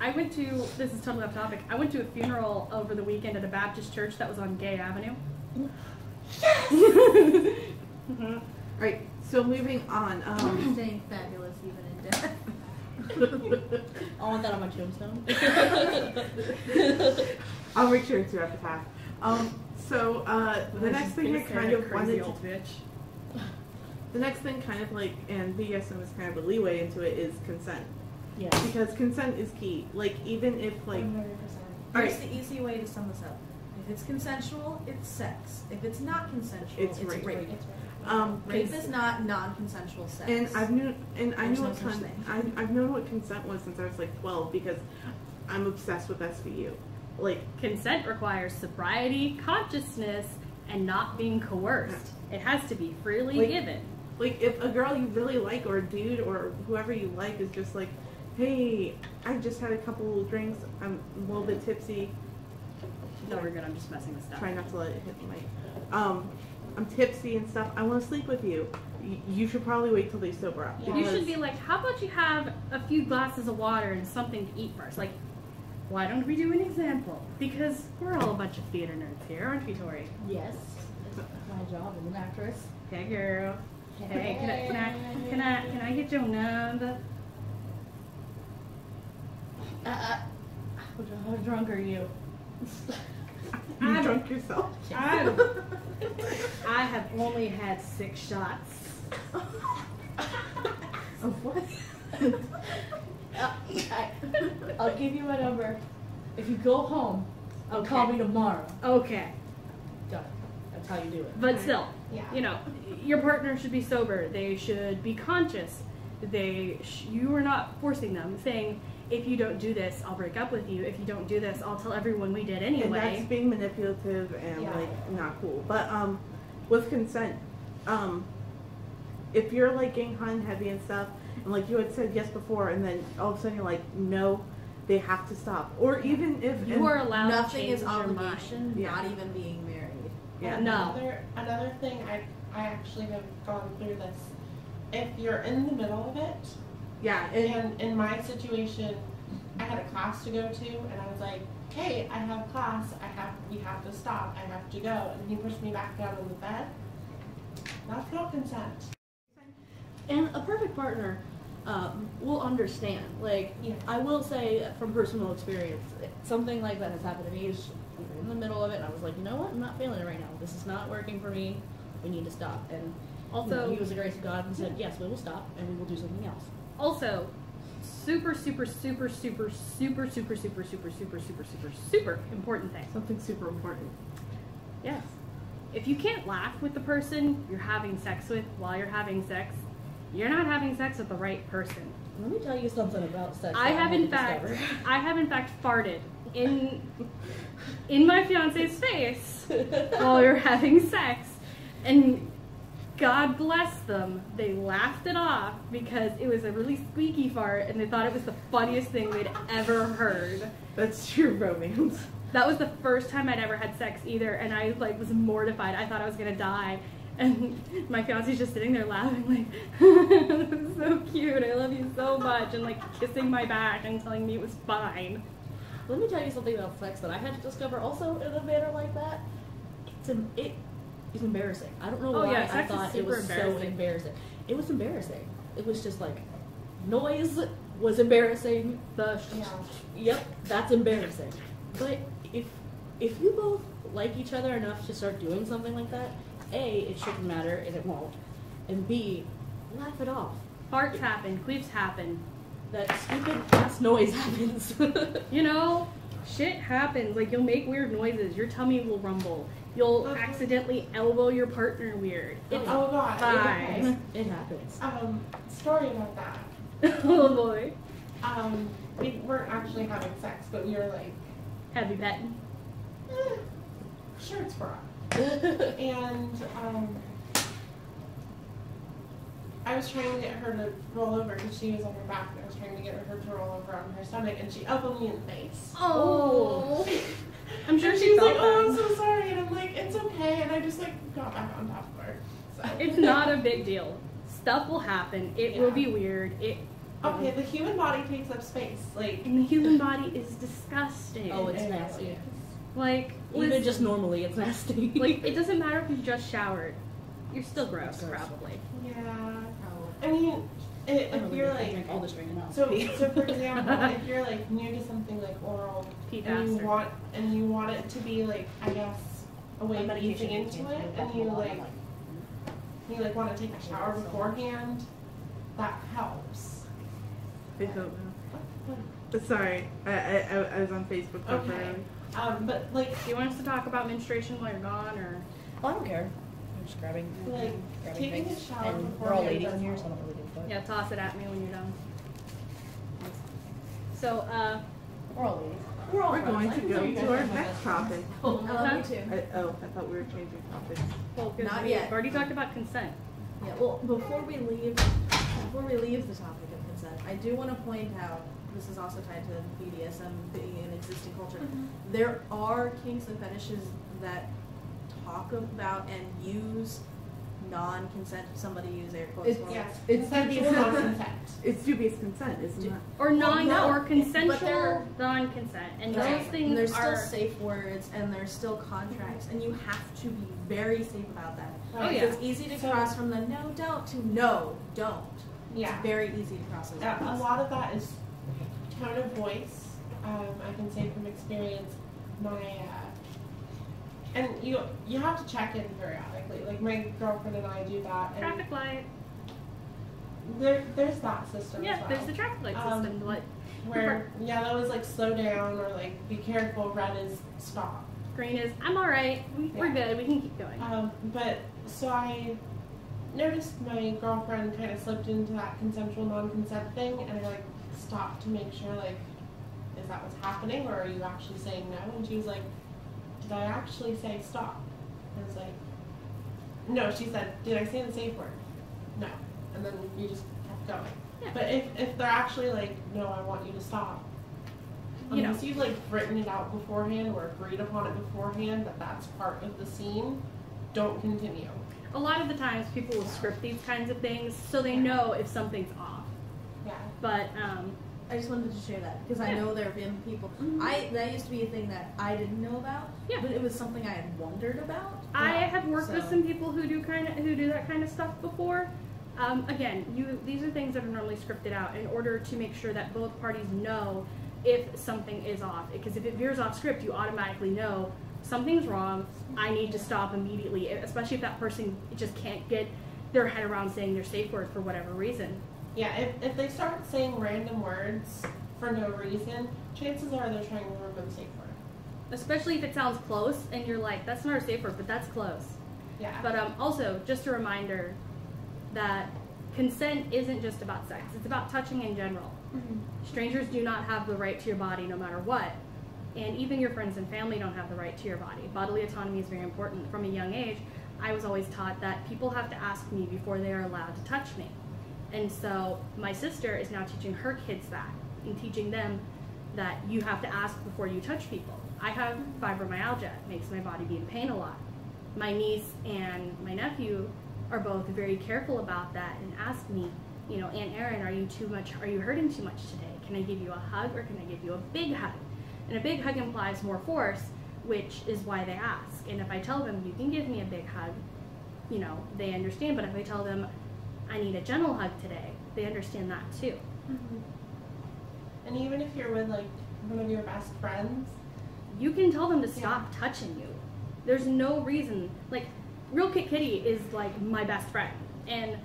I went to this is totally off topic. I went to a funeral over the weekend at a Baptist church that was on Gay Avenue. Mhm. Right. So moving on. Um, Staying fabulous even in death. I want that on my tombstone. I'll make sure it's to epitaph. Um, so uh, the next thing I kind of wanted to, bitch. the next thing kind of like, and BDSM is kind of a leeway into it is consent Yes. because consent is key. Like even if like, 100%. Alright. Here's the easy way to sum this up. If it's consensual, it's sex. If it's not consensual, It's it's, rape. rape. It's right. um, Rape is not non-consensual sex. and I've known and I There's knew no what such con- I, I've known what consent was since I was like 12 because I'm obsessed with SVU. Like Consent requires sobriety, consciousness, and not being coerced. It has to be freely Like- given. like if a girl you really like or a dude or whoever you like is just like hey i just had a couple of drinks i'm a little bit tipsy No, we're good. I'm just messing with stuff. try not to let it hit the mic um i'm tipsy and stuff i want to sleep with you Y- you should probably wait till they sober up Yeah. You because- should be like, how about you have a few glasses of water and something to eat first? Like, why don't we do an example? Because we're all a bunch of theater nerds here, aren't we, Tori? Yes. It's my job as an actress. Hey, girl. Hey, can I, can I, can I, can I get your number? Uh, uh, how, dr- how drunk are you? you I'm- drunk yourself I, I have only had six shots. of what Uh, I'll give you my number. If you go home, I'll call Okay. me tomorrow. Okay, Done. That's how you do it. but still, Yeah. you know, your partner should be sober. They should be conscious. They, sh- you are not forcing them, saying, if you don't do this, I'll break up with you. If you don't do this, I'll tell everyone we did anyway. and that's being manipulative and Yeah. like not cool but um with consent um if you're like getting hot and heavy and stuff and like you had said yes before and then all of a sudden you're like no they have to stop or even if You are allowed Nothing change is your obligation, Yeah. not even being married. yeah No. Another, another thing, I, I actually have gone through this. If you're in the middle of it, yeah and and in my situation, I had a class to go to, and I was like, "Hey, I have class. I have. We have to stop. I have to go." And he pushed me back down on the bed. That's not consent. And a perfect partner um, will understand. Like, Yeah. I will say from personal experience, something like that has happened to me. Is in the middle of it, and I was like, you know what? I'm not feeling it right now. This is not working for me. We need to stop. And also, Also- he was the grace of God and said, yes, we will stop, and we will do something else. Also, super, super, super, super, super, super, super, super, super, super, super, super important thing. something super important Yes. If you can't laugh with the person you're having sex with while you're having sex, you're not having sex with the right person. Let me tell you something about sex. I have in fact. I have in fact farted in in my fiance's face while we were having sex and God bless them. They laughed it off because it was a really squeaky fart and they thought it was the funniest thing they'd ever heard. that's true romance That was the first time I'd ever had sex either, and I like was mortified. I thought I was gonna die, and my fiance's just sitting there laughing like, "This is so cute. I love you so much," and like kissing my back and telling me it was fine. Let me tell you something about sex that I had to discover also in a manner like that. It's an, it is embarrassing. I don't know Oh, why yeah, I thought it super was so embarrassing. embarrassing. It was embarrassing. It was just like noise was embarrassing. The Yeah. Yep, that's embarrassing. But if if you both like each other enough to start doing something like that, A, it shouldn't matter and it won't. And B, laugh it off. farts happen, queefs happen. That stupid ass noise happens. You know, shit happens. Like you'll make weird noises. Your tummy will rumble. You'll Mhm. accidentally elbow your partner weird. It's oh God. fine. it happens. Um, story about that. oh boy, Um, we weren't actually having sex, but we were like, heavy petting. eh, shirts were off. And um, I was trying to get her to roll over because she was on her back, and I was trying to get her to roll over on her stomach, and she elbowed me in the face. Oh. I'm sure and she she was felt like, "Oh, I'm so sorry," and I'm like, "It's okay," and I just like got back on top of her. So. It's not a big deal. Stuff will happen. It will be weird. It Okay, the human body takes up space. Like, and the human body is disgusting. Oh, it's it nasty. is. like Even listen, just normally, it's nasty. like it doesn't matter if you just showered. You're still gross, Gross. probably. Yeah. I mean, oh, i- I don't if you're like drink all this right now. So, so for example, if you're like new to something like oral Pee and you faster. want and you want it to be like I guess a way A of medication easing into it, and you that like you like want to take a shower beforehand. That helps. I don't. But sorry, I, I, I- I was on Facebook Okay. temporarily. Um, but like Do you want us to talk about menstruation while you're gone, or Oh, I don't care. I'm just grabbing, like grabbing taking a things. shower and we're all ladies in here, so I don't really give a fuck. yeah, toss it at me when you're done. So, uh, We're all ladies. We're all We're going to go to our next topic. I love you too. I, oh, I thought we were changing topics. well, 'cause Not we- yet. We've already talked about consent. Yeah, well, before we leave, before we leave the topic of consent, I do want to point out, this is also tied to BDSM being an existing culture. Mm-hmm. There are kinks and fetishes that talk about and use non-consent, somebody use air quotes. It's- for it. Yes, It's dubious- non-consent. It's dubious consent, isn't it? Or non no, or consensual non-consent, and Right. those things and there's are. still safe words and there's still contracts and you have to be very safe about that. Oh, yeah. It's easy to So- cross from the no don't to no don't. Yeah. It's very easy to cross those Yeah, a lot of that is tone of voice. Um, I can say from experience, my uh, and you you have to check in Like my girlfriend and I do that, and Traffic light. there there's that system Yeah, well. there's the traffic light Um, system. What where yellow is like slow down or like be careful, red is stop. green is, I'm all right. We, We're Yeah. good. We can keep going. Um, but so I noticed my girlfriend kind of slipped into that consensual non-consent thing, and I like stopped to make sure like, is that what's happening, or are you actually saying no? And she was like, did I actually say stop? I was like, no. She said, did I say the safe word? No. And then you just kept going. Yeah. But if if they're actually like, no, I want you to stop. You know. Unless you've like written it out beforehand or agreed upon it beforehand that that's part of the scene, don't continue. a lot of the times people will script these kinds of things so they know if something's off. Yeah. But um, I just wanted to share that because I know there have been people. Mhm. I that used to be a thing that I didn't know about. Yeah. But it was something I had wondered about. I Yeah. have worked with some people who do kind of who do that kind of stuff before. Um, again, you these are things that are normally scripted out in order to make sure that both parties know if something is off. Because if it veers off script, you automatically know something's wrong. I need to stop immediately, especially if that person just can't get their head around saying their safe word for whatever reason. Yeah, if, if they start saying random words for no reason, chances are they're trying to remove a safe word. Especially if it sounds close and you're like, that's not a safe word, but that's close. Yeah. But um, also, just a reminder that consent isn't just about sex, it's about touching in general. Strangers do not have the right to your body no matter what. And even your friends and family don't have the right to your body. Bodily autonomy is very important. From a young age, I was always taught that people have to ask me before they are allowed to touch me. And so my sister is now teaching her kids that and teaching them that you have to ask before you touch people. I have fibromyalgia, it makes my body be in pain a lot. My niece and my nephew are both very careful about that and ask me, you know, Aunt Erin, are you too much, are you hurting too much today? Can I give you a hug or can I give you a big hug? And a big hug implies more force, which is why they ask. And if I tell them, you can give me a big hug, you know, they understand. But if I tell them, I need a gentle hug today, they understand that too. Mm-hmm. And even if you're with like one of your best friends, you can tell them to stop touching you. There's no reason. Like, Real Kit Kitty is like my best friend, and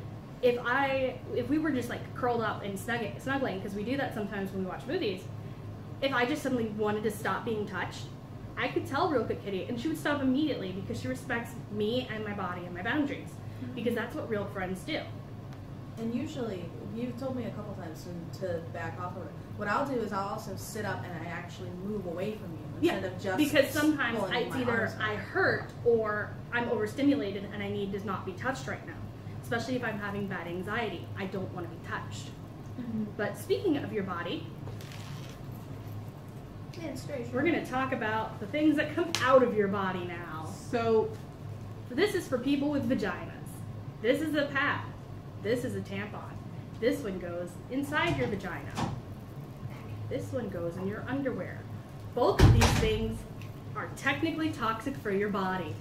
if I if we were just like curled up and snuggling, snuggling because we do that sometimes when we watch movies. If I just suddenly wanted to stop being touched, I could tell Real Kit Kitty, and she would stop immediately because she respects me and my body and my boundaries, because mm-hmm. that's what real friends do. And usually, you've told me a couple times to, to back off of it. What I'll do is I'll also sit up and I actually move away from you Yeah, instead of just because sometimes I, it's either I hurt or I'm overstimulated and I need to not be touched right now. Especially if I'm having bad anxiety, I don't want to be touched. Mm-hmm. But speaking of your body, Menstruation. we're going to talk about the things that come out of your body now. So, So this is for people with vaginas. This is a pad. This is a tampon. This one goes inside your vagina. This one goes in your underwear. Both of these things are technically toxic for your body.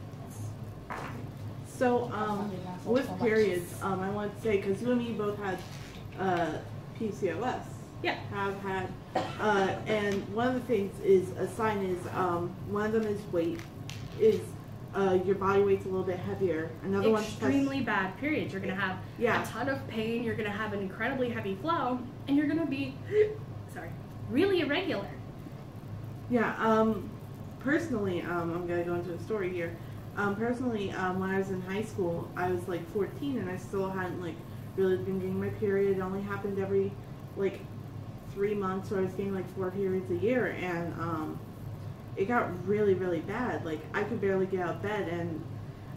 so um, with periods, um, I want to say because you and me both had uh, PCOS. Yeah. have had. Uh, and one of the things is a sign is um, one of them is weight is uh, your body weight's a little bit heavier. Another one's extremely bad periods. You're gonna have Yeah. a ton of pain. You're gonna have an incredibly heavy flow, and you're gonna be, sorry, really irregular. Yeah, um, personally, um, I'm gonna go into a story here. Um, personally, um, when I was in high school, I was like 14 and I still hadn't like really been getting my period. It only happened every like three months, so I was getting like four periods a year, and um, it got really, really bad. Like I could barely get out of bed, and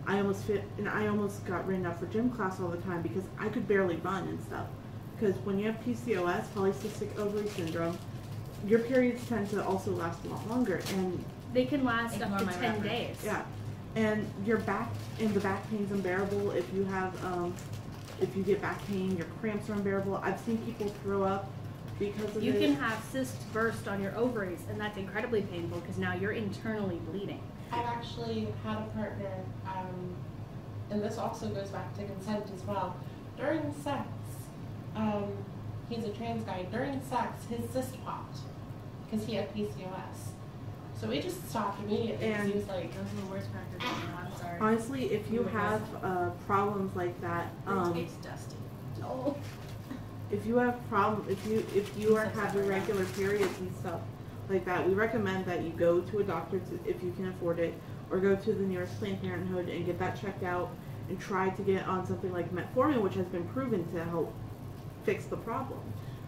I almost fit, and I almost got written up for gym class all the time because I could barely run and stuff. Because when you have PCOS, polycystic ovary syndrome, your periods tend to also last a lot longer, and They can last up to 10 reference. days. yeah, and your back and the back pain's unbearable if you have um, if you get back pain, your cramps are unbearable. I've seen people throw up because of You it. can have cysts burst on your ovaries, and that's incredibly painful because now you're internally bleeding. I've actually had a partner, um, and this also goes back to consent as well. During sex, um, he's a trans guy. During sex, his cyst popped because he had PCOS. So we just stopped immediately because he And- was like, Those are the worst crackers ever. I'm sorry. Honestly, if you have uh, problems like that, um, it's dusty. Oh. If you have problem, if you if you are having irregular periods and stuff like that, we recommend that you go to a doctor to, if you can afford it, or go to the nearest Planned Parenthood and get that checked out, and try to get on something like metformin, which has been proven to help fix the problem.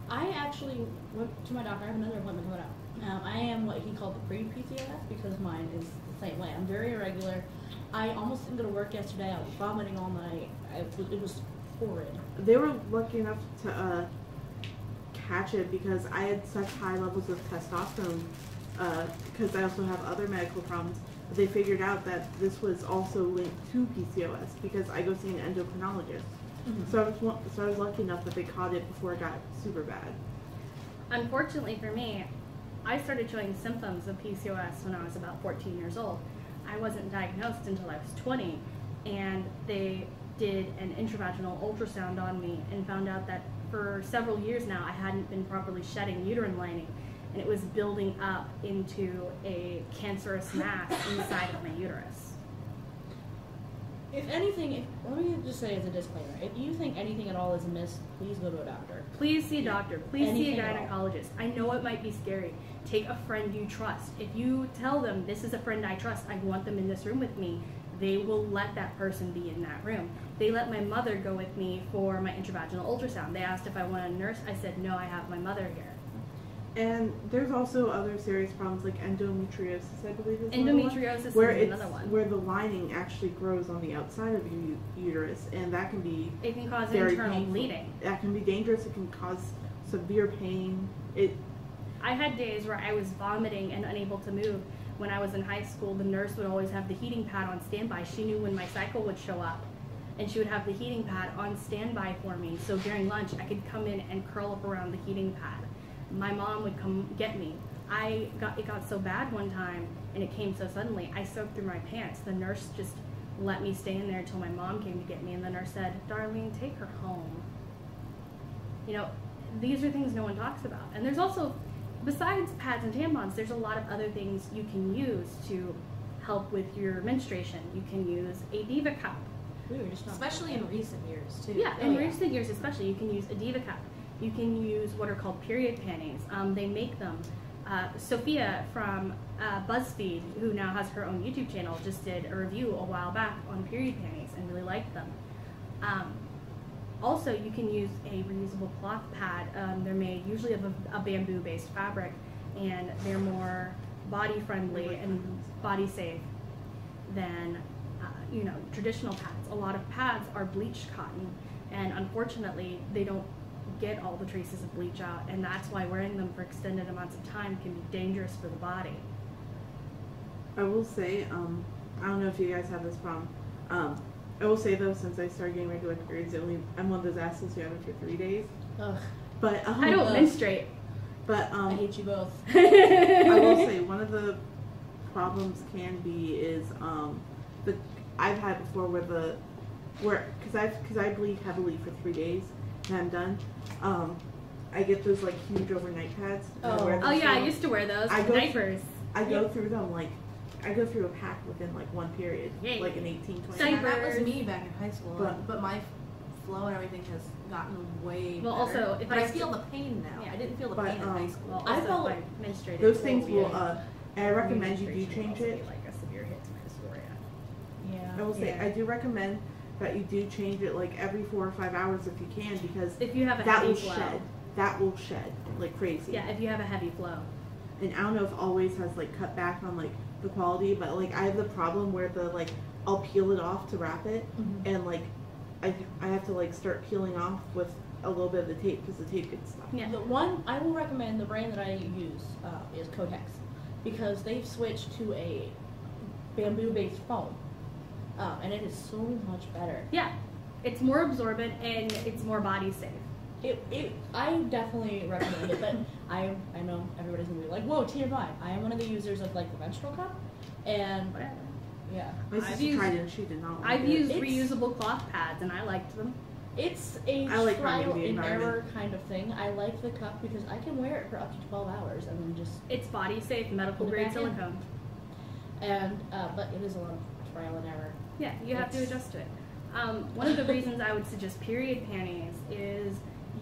I actually went to my doctor. I have another appointment coming up. Um, I am what he called the pre-PCOS because mine is the same way. I'm very irregular. I almost didn't go to work yesterday. I was vomiting all night. I, it was horrid. They were lucky enough to uh, catch it because I had such high levels of testosterone uh, because I also have other medical problems. But they figured out that this was also linked to PCOS because I go see an endocrinologist. So I was so I was lucky enough that they caught it before it got super bad. Unfortunately for me, I started showing symptoms of PCOS when I was about 14 years old. I wasn't diagnosed until I was 20, and they did an intravaginal ultrasound on me and found out that for several years now I hadn't been properly shedding uterine lining, and it was building up into a cancerous mass inside of my uterus. If anything, if, let me just say as a disclaimer: if you think anything at all is amiss, please go to a doctor. Please see a doctor. Please see a Anything at all. gynecologist. I know it might be scary. Take a friend you trust. If you tell them this is a friend I trust, I want them in this room with me, they will let that person be in that room. They let my mother go with me for my intravaginal ultrasound. They asked if I want a nurse. I said no, I have my mother here. And there's also other serious problems like endometriosis, I believe is another one, Endometriosis where is another one. where the lining actually grows on the outside of your uterus, and that can be It can cause internal painful. bleeding. That can be dangerous. It can cause severe pain. It I had days where I was vomiting and unable to move. When I was in high school, the nurse would always have the heating pad on standby. She knew when my cycle would show up, and she would have the heating pad on standby for me. So during lunch, I could come in and curl up around the heating pad. My mom would come get me. I got it got so bad one time, and it came so suddenly. I soaked through my pants. The nurse just let me stay in there until my mom came to get me, and the nurse said, "Darlene, take her home." You know, these are things no one talks about. And there's also, besides pads and tampons, there's a lot of other things you can use to help with your menstruation. You can use a Diva cup. We were just Especially in recent years too. Yeah, Oh, in yeah. recent years especially, you can use a Diva cup. You can use what are called period panties. Um, they make them. Uh, Safiya from uh, BuzzFeed, who now has her own YouTube channel, just did a review a while back on period panties and really liked them. Um, also, you can use a reusable cloth pad. Um, they're made usually of a, a bamboo-based fabric, and they're more body-friendly and body-safe than uh, you know traditional pads. A lot of pads are bleached cotton, and unfortunately, they don't get all the traces of bleach out, and that's why wearing them for extended amounts of time can be dangerous for the body. I will say, um, I don't know if you guys have this problem. Um, I will say though, since I started getting regular periods, only I'm one of those assholes who have it for three days. Ugh, But um, I don't menstruate. But I um, hate you both. I will say one of the problems can be is um, the I've had before where the where because I because I bleed heavily for three days and I'm done. Um, I get those like huge overnight pads. Oh. Oh yeah, I used to wear those. I go- diapers. I go through them like I go through a pack within like one period, Yay. like an 18, 20 Diapers. That was me back in high school, But- but, my flow and everything has gotten way Well, better. also, if but I I feel the pain now. Yeah. I didn't feel the But, pain in um, high school. Well, I also, felt- if I menstruated, Those things will. yeah, Uh, and I recommend you do change it. Like a severe hit to my dysphoria. Yeah. I will say Yeah. I do recommend that you do change it like every four or five hours if you can because If you have a that heavy will flow. shed. That will shed like crazy. Yeah, if you have a heavy flow. And I don't know if always has like cut back on like the quality, but like I have the problem where the like I'll peel it off to wrap it, Mhm. and like I I have to like start peeling off with a little bit of the tape because the tape gets stuck. Yeah. The one I will recommend the brand that I use uh, is Kotex because they've switched to a bamboo-based foam, um, and it is so much better. Yeah. It's more absorbent and it's more body safe. It, it I definitely recommend it, but I I know everybody's gonna be like, whoa, TMI. I am one of the users of like the menstrual cup, and Whatever. yeah, My I've sister used- tried it and she did not. Like I've it. used It's- reusable cloth pads and I liked them. it's a I like trial and error kind of thing. I like the cup because I can wear it for up to 12 hours and then just It's body safe, medical grade back in. silicone. and uh, but it is a lot of trial and error. Yeah, you have to adjust to it. Um, one of the reasons I would suggest period panties is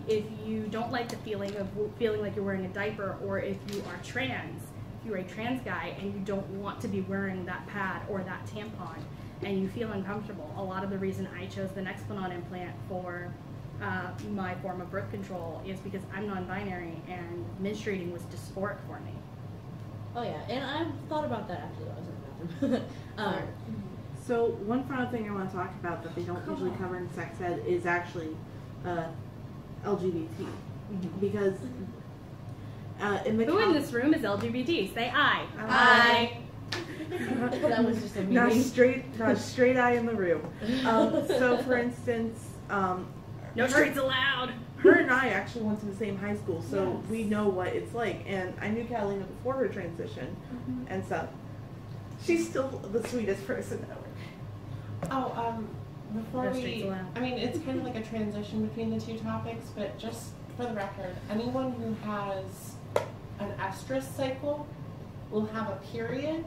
if you don't like the feeling of feeling like you're wearing a diaper, or if you are trans, if you're a trans guy and you don't want to be wearing that pad or that tampon, and you feel uncomfortable. A lot of the reason I chose the Nexplanon implant for uh, my form of birth control is because I'm non-binary and menstruating was dysphoric for me. Oh yeah, and I've thought about that after I was in the bathroom. um, So one final thing I want to talk about that they don't usually on. cover in sex ed is actually uh, LGBT mhm. because uh, in the Who in this room is LGBT? Say I. Aye. that was just a not straight, not straight eye in the room. Um, so, for instance, um, No her, streets allowed. her and I actually went to the same high school, so Yes. we know what it's like. And I knew Catalina before her transition Mm-hmm. and stuff. She's still the sweetest person ever. Oh, um, before we. I mean, it's kind of like a transition between the two topics, but just for the record, anyone who has an estrus cycle will have a period,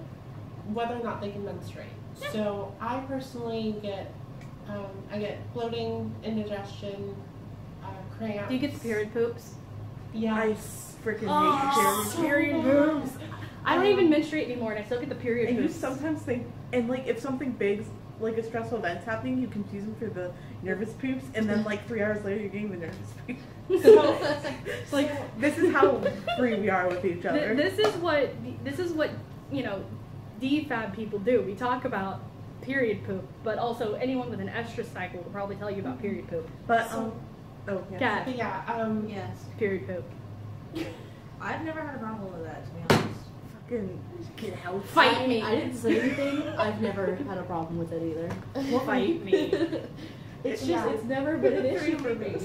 whether or not they can menstruate. So I personally get, um, I get bloating, indigestion, uh, cramps. Do you get the period poops? Yeah. I freaking Oh, hate period. period poops. I don't Um, even menstruate anymore, and I still get the period And you sometimes think, and like if something big, like a stressful event's happening, you confuse them for the nervous poops, and then like three hours later, you're getting the nervous poops. So, It's like this is how free we are with each other. Th- this is what this is what you know, DFAB people do. We talk about period poop, but also anyone with an estrus cycle will probably tell you about period poop. but So- um, oh yeah. Yeah, um, Yes. period poop. I've never had a problem with that, to be honest. Fucking get help. Fight I, me. I didn't say anything. I've never had a problem with it either. Well, Fight me. It's just Yeah. it's never been an issue for me.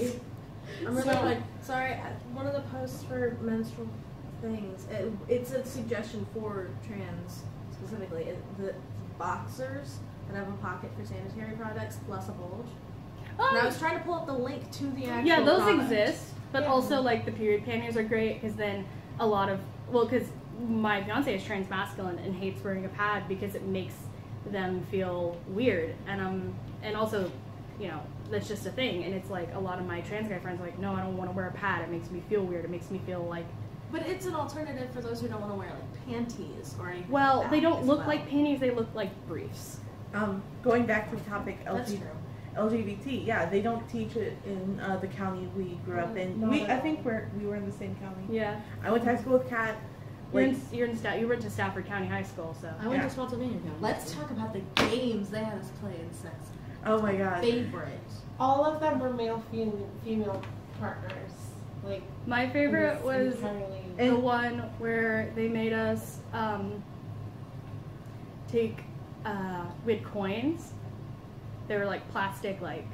I'm really So- like, sorry, one of the posts for menstrual things, it, it's a suggestion for trans specifically. It, the boxers that have a pocket for sanitary products plus a bulge. Oh. And I was trying to pull up the link to the actual Um, yeah, those product. exist, but Yeah. also like the period panties are great because then a lot of well, because my fiance is trans masculine and hates wearing a pad because it makes them feel weird, and um, and also, you know, that's just a thing, and it's like a lot of my trans guy friends are like, no, I don't want to wear a pad. It makes me feel weird. It makes me feel like, But it's an alternative for those who don't want to wear like panties or anything. well, like they don't as look well. like panties. They look like briefs. Um, going back to the topic That's LG, true. LGBT, yeah, they don't teach it in uh, the county we grew up in. Not We, at I think we're we were in the same county. Yeah, I went to high school with Kat. You're in, you're in Sta- you went to Stafford County High School, so I went Yeah. to Spotsylvania County. Let's talk about the games they had us play in sex. oh my god. Favorite. all of them were male female, female partners. Like my favorite was entirely. the one where they made us um, take uh, we had coins. They were like plastic, like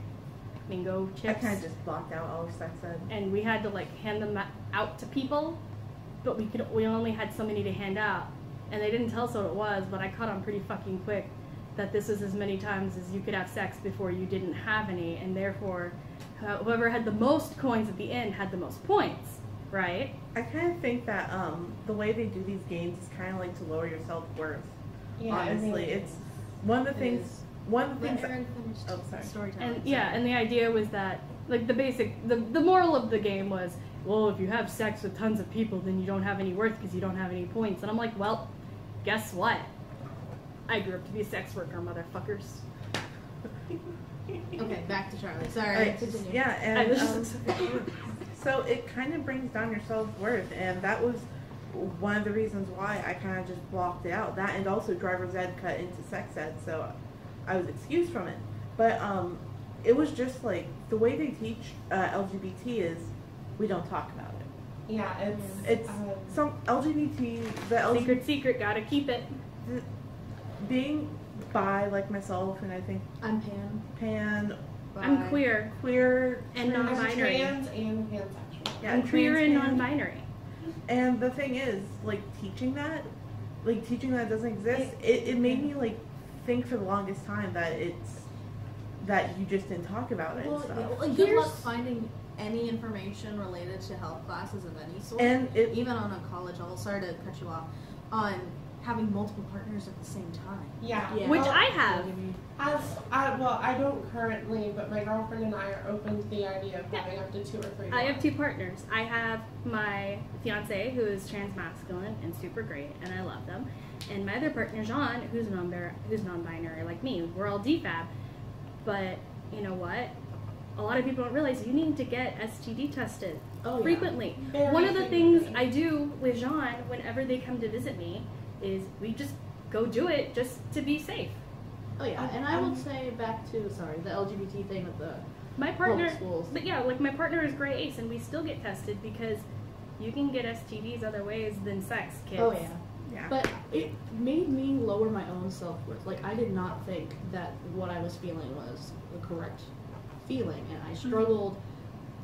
mingo I chips, kind of just blocked out all of sex ed. and we had to like hand them out to people, but we could we only had so many to hand out, and they didn't tell us what it was. But I caught on pretty fucking quick that this was as many times as you could have sex before you didn't have any, and therefore, whoever had the most coins at the end had the most points. right? I kind of think that um, the way they do these games is kind of like to lower your self worth. Yeah, honestly, it's one of the things. is. One of the things. Erin Oh, sorry. storytelling. And yeah, and the idea was that like the basic the the moral of the game was, well, if you have sex with tons of people, then you don't have any worth because you don't have any points. And I'm like, well, guess what? I grew up to be a sex worker, motherfuckers. Okay, back to Charlie. Sorry. Alright, continue. yeah, and um, so it kind of brings down your self worth, and that was one of the reasons why I kind of just blocked it out. That and also driver's ed cut into sex ed, so I was excused from it. But um, it was just like the way they teach uh, LGBT is we don't talk about it. Yeah, it's It's um, some LGBT the LGBT Secret, secret, gotta keep it. being bi like myself, and I think I'm Pan. pan I'm queer. queer And trans- non-binary. trans and pansexual. yeah, I'm queer and pan. non-binary. And the thing is, like teaching that, like teaching that doesn't exist. It, it made me like think for the longest time that it's that you just didn't talk about it Well, and stuff. yeah, like, good Here's- luck finding any information related to health classes of any sort. And it- even on a college level. Sorry to cut you off. On having multiple partners at the same time. Yeah. Yeah. Which Well, I have. As I well, I don't currently, but my girlfriend and I are open to the idea of having up to two or three. I have two partners. I have my fiance who is transmasculine and super great, and I love them. And my other partner, Jean, who's non who's non-binary like me. We're all DFAB, but you know what? A lot of people don't realize you need to get STD tested Oh, frequently. Very One of the things. I do with Jean whenever they come to visit me is we just go do it just to be safe. Oh yeah, and I will say back to sorry the LGBT thing with the My partner, schools. but yeah, like my partner is gray ace, and we still get tested because you can get STDs other ways than sex, kids. Oh yeah. yeah. But it made me lower my own self worth. Like I did not think that what I was feeling was the correct feeling, and I mm-hmm. struggled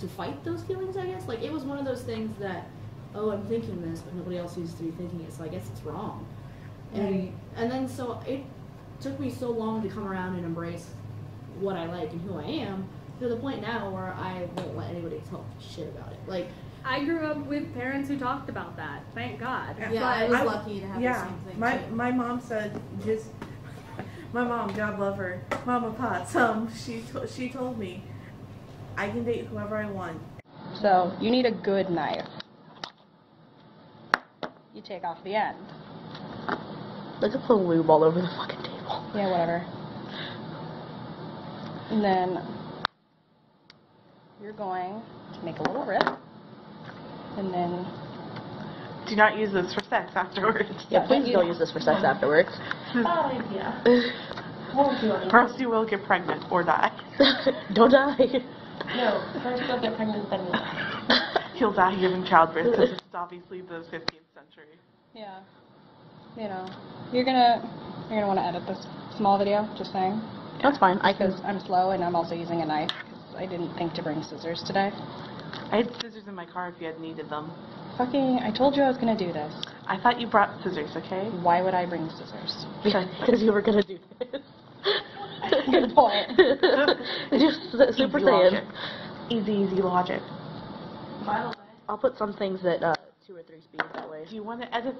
to fight those feelings. I guess like it was one of those things that oh I'm thinking this, but nobody else seems to be thinking it, so I guess it's wrong. And Right. and then so it took me so long to come around and embrace what I like and who I am to the point now where I won't let anybody talk shit about it. Like I grew up with parents who talked about that. Thank God. Yeah. Yeah, I was I- lucky to have yeah, the same thing. my too. my mom said just my mom, God love her, Mama Potts. Um, she to, she told me I can date whoever I want. So you need a good knife. You take off the end. look at the lube all over the fucking table. Yeah, whatever. And then you're going to make a little rip. And then Do not use this for sex afterwards. Yeah, please don't use this for sex afterwards. Bad idea. Won't do anything. Or else you will get pregnant or die. don't die. No, first you'll get pregnant, then you'll die. He'll die giving childbirth because it's obviously the 15th century. yeah, you know, you're gonna you're gonna want to edit this small video. Just saying, That's fine. I because can. I'm slow and I'm also using a knife because I didn't think to bring scissors today. I had scissors in my car if you had needed them. Fucking, I told you I was gonna do this. I thought you brought scissors, okay? Why would I bring scissors? Because you were gonna do this. Good point. Just Super easy Saiyan. logic. Easy, easy logic. By the way, I'll put some things at uh, two or three speeds that way. Do you want to edit?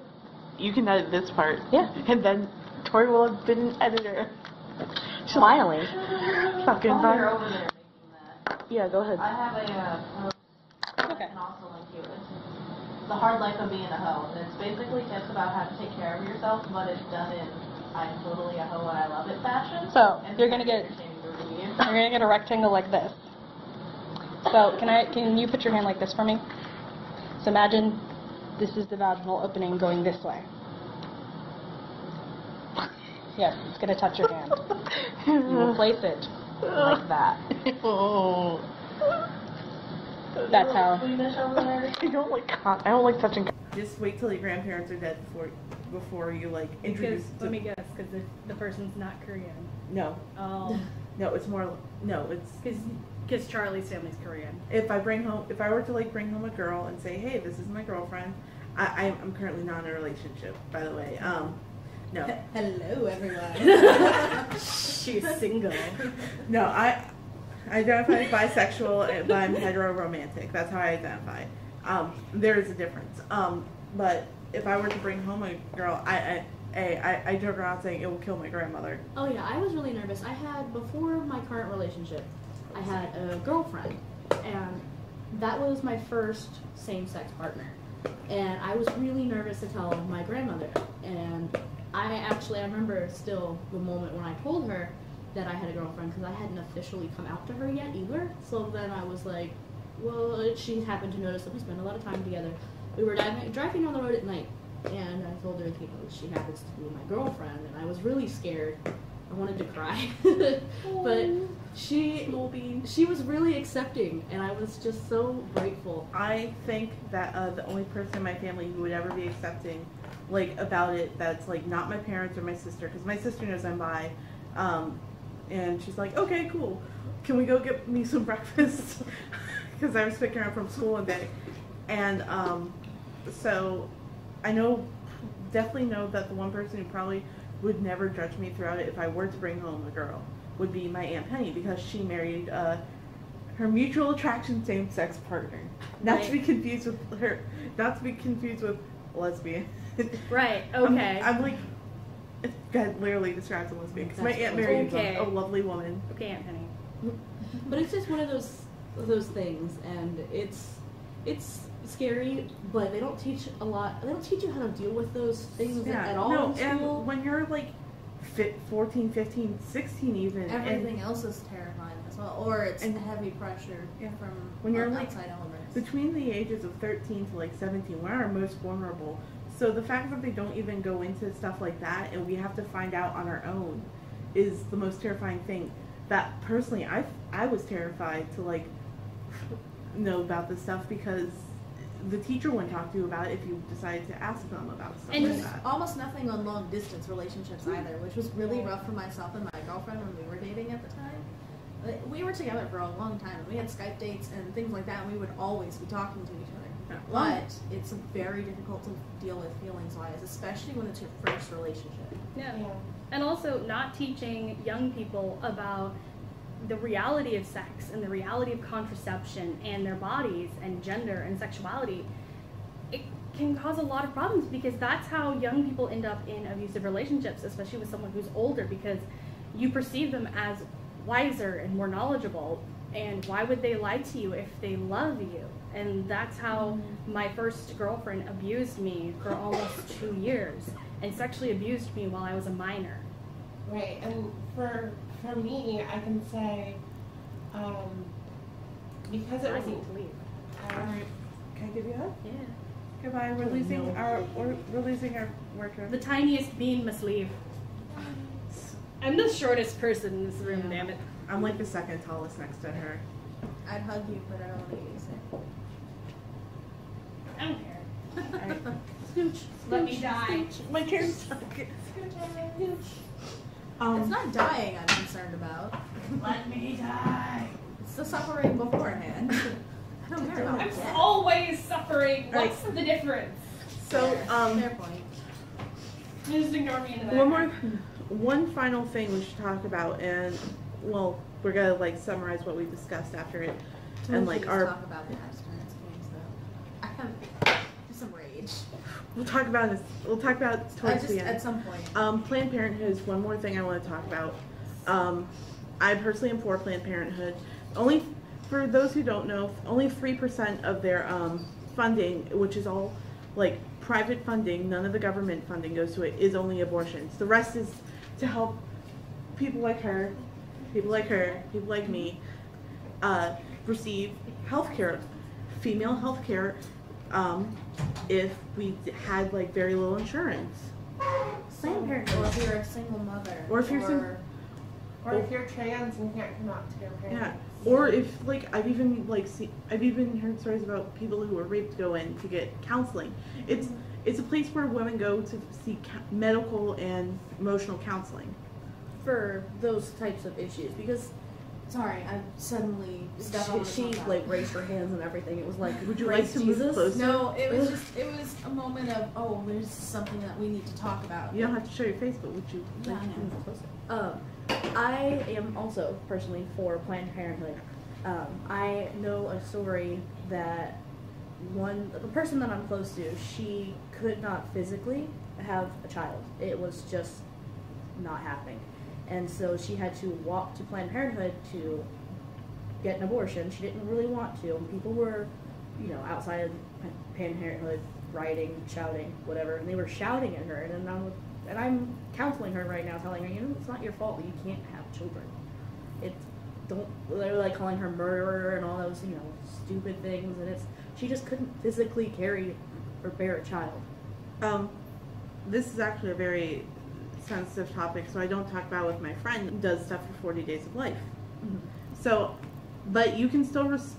You can edit this part. Yeah. And then Tori will have been an editor. Smiling. Fucking while fun. over there making that, Yeah, go ahead. I have a uh, post Okay. can also link you. It's The Hard Life of Being a Hoe. And it's basically tips about how to take care of yourself, but it's done in I'm totally a hoe and I love it fashion. So, And you're gonna get- entertaining to read. You're gonna get a rectangle like this. So can I? Can you put your hand like this for me? So imagine this is the vaginal opening going this way. Yes, it's gonna touch your hand. You will place it like that. That's how. Swedish over there. I don't like con- I don't like touching. Just wait till your grandparents are dead before before you like Because introduce. let to- me guess, because the, the person's not Korean. no, Oh, no, it's more. No, it's because Charlie's family's Korean. if I bring home if I were to like bring home a girl and say, hey, this is my girlfriend. I, I I'm currently not in a relationship, by the way. Um, no, Hello, everyone. She's single. no, I I identify as bisexual, but I'm hetero romantic. That's how I identify. Um, there is a difference. Um, but if I were to bring home a girl, I, I, I, I, joke around saying it will kill my grandmother. Oh yeah, I was really nervous. I had before my current relationship, I had a girlfriend, and that was my first same-sex partner, and I was really nervous to tell my grandmother. And I actually, I remember still the moment when I told her that I had a girlfriend because I hadn't officially come out to her yet either. So then I was like, well, she happened to notice that we spent a lot of time together. We were driving, driving down the road at night, and I told her, you know, she happens to be my girlfriend, and I was really scared. I wanted to cry, but she she was really accepting, and I was just so grateful. I think that uh, the only person in my family who would ever be accepting, like about it, that's like not my parents or my sister, because my sister knows I'm bi, um, and she's like, okay, cool, can we go get me some breakfast? Because I was picking her up from school one day, and um, so I know, definitely know that the one person who probably would never judge me throughout it if I were to bring home a girl would be my aunt Penny because she married uh, her mutual attraction same-sex partner. Not to be confused with her, not to be confused with lesbian. Right. I'm- Okay. I'm, like, God literally describes a lesbian because my aunt married okay. a lovely woman. okay, Aunt Penny. But it's just one of those those things, and it's it's scary. But they don't teach a lot. They don't teach you how to deal with those things at all no, in school. and when you're like fit 14, 15, 16 even, and Everything else is terrifying as well, or it's And- heavy pressure Yeah. from When you're, o- like, elements. between the ages of 13 to like 17 we're most vulnerable so the fact that they don't even go into stuff like that and we have to find out on our own is the most terrifying thing that personally i i was terrified to like know about this stuff because the teacher wouldn't talk to you about it if you decided to ask them about stuff And like almost nothing on long distance relationships either, which was really rough for myself and my girlfriend when we were dating at the time. We were together for a long time. We had Skype dates and things like that, and we would always be talking to each other. But it's very difficult to deal with feelings wise, especially when it's your first relationship. Yeah. Yeah. And also not teaching young people about the reality of sex and the reality of contraception and their bodies and gender and sexuality. It can cause a lot of problems because that's how young people end up in abusive relationships, especially with someone who's older, because you perceive them as wiser and more knowledgeable. And why would they lie to you if they love you? And that's how my first girlfriend abused me for almost two years and sexually abused me while I was a minor. Right, and for for me, I can say, um, because it I wasn't. need to leave. Uh, can i give you a hug Yeah. goodbye we're losing our we're, we're losing our worker The tiniest bean must leave. I'm the shortest person in this room, damn it. i'm like the second tallest next to her I'd hug you, but I don't want to use you sick. I don't care. Alright. Scooch, Let me die. my chair's stuck um, it's not dying I'm concerned about. Let me die. It's the suffering beforehand. I don't care about I'm that. always suffering. Right. What's the difference? so um Fair point. Just ignore me in the One more, one final thing we should talk about, and well, we're gonna like summarize what we discussed after it, and like our, talk about the abstinence games though. I have some rage. we'll talk about this. We'll talk about it towards just the at end. some point. Um, Planned Parenthood is one more thing I want to talk about. Um, I personally am for Planned Parenthood. Only for those who don't know, only three percent of their um, funding, which is all like private funding, none of the government funding goes to it, is only abortions. The rest is to help people like her, people like her, people like me, uh, receive health care, female health care, um, if we had like very little insurance. Planned Parenthood. Or if you're a single mother. Or if you're or- or if you're trans and can't come out to your Yeah, parents. or if like I've even like see, I've even heard stories about people who were raped go in to get counseling. It's it's a place where women go to seek ca- medical and emotional counseling. for those types of issues because Sorry, I suddenly stepped on she, the she like raised her hands and everything. It was like, Would you praise like to move Jesus. closer? No, it was just it was a moment of oh, there's something that we need to talk about. You don't have to show your face, but would you? Yeah, like I to move closer? Um, I am also personally for Planned Parenthood. Um, I know a story that one the person that I'm close to, she could not physically have a child. It was just not happening. And so she had to walk to Planned Parenthood to get an abortion. She didn't really want to, and people were, you know, outside of Planned Parenthood rioting, shouting, whatever, and they were shouting at her. And I'm and I'm counseling her right now, telling her, you know, it's not your fault that you can't have children. It's don't they're like calling her murderer and all those you know stupid things, and it's she just couldn't physically carry or bear a child. Um, this is actually a very sensitive topic, so I don't talk about it with my friend who does stuff for 40 Days of Life. So, but you can still. Res-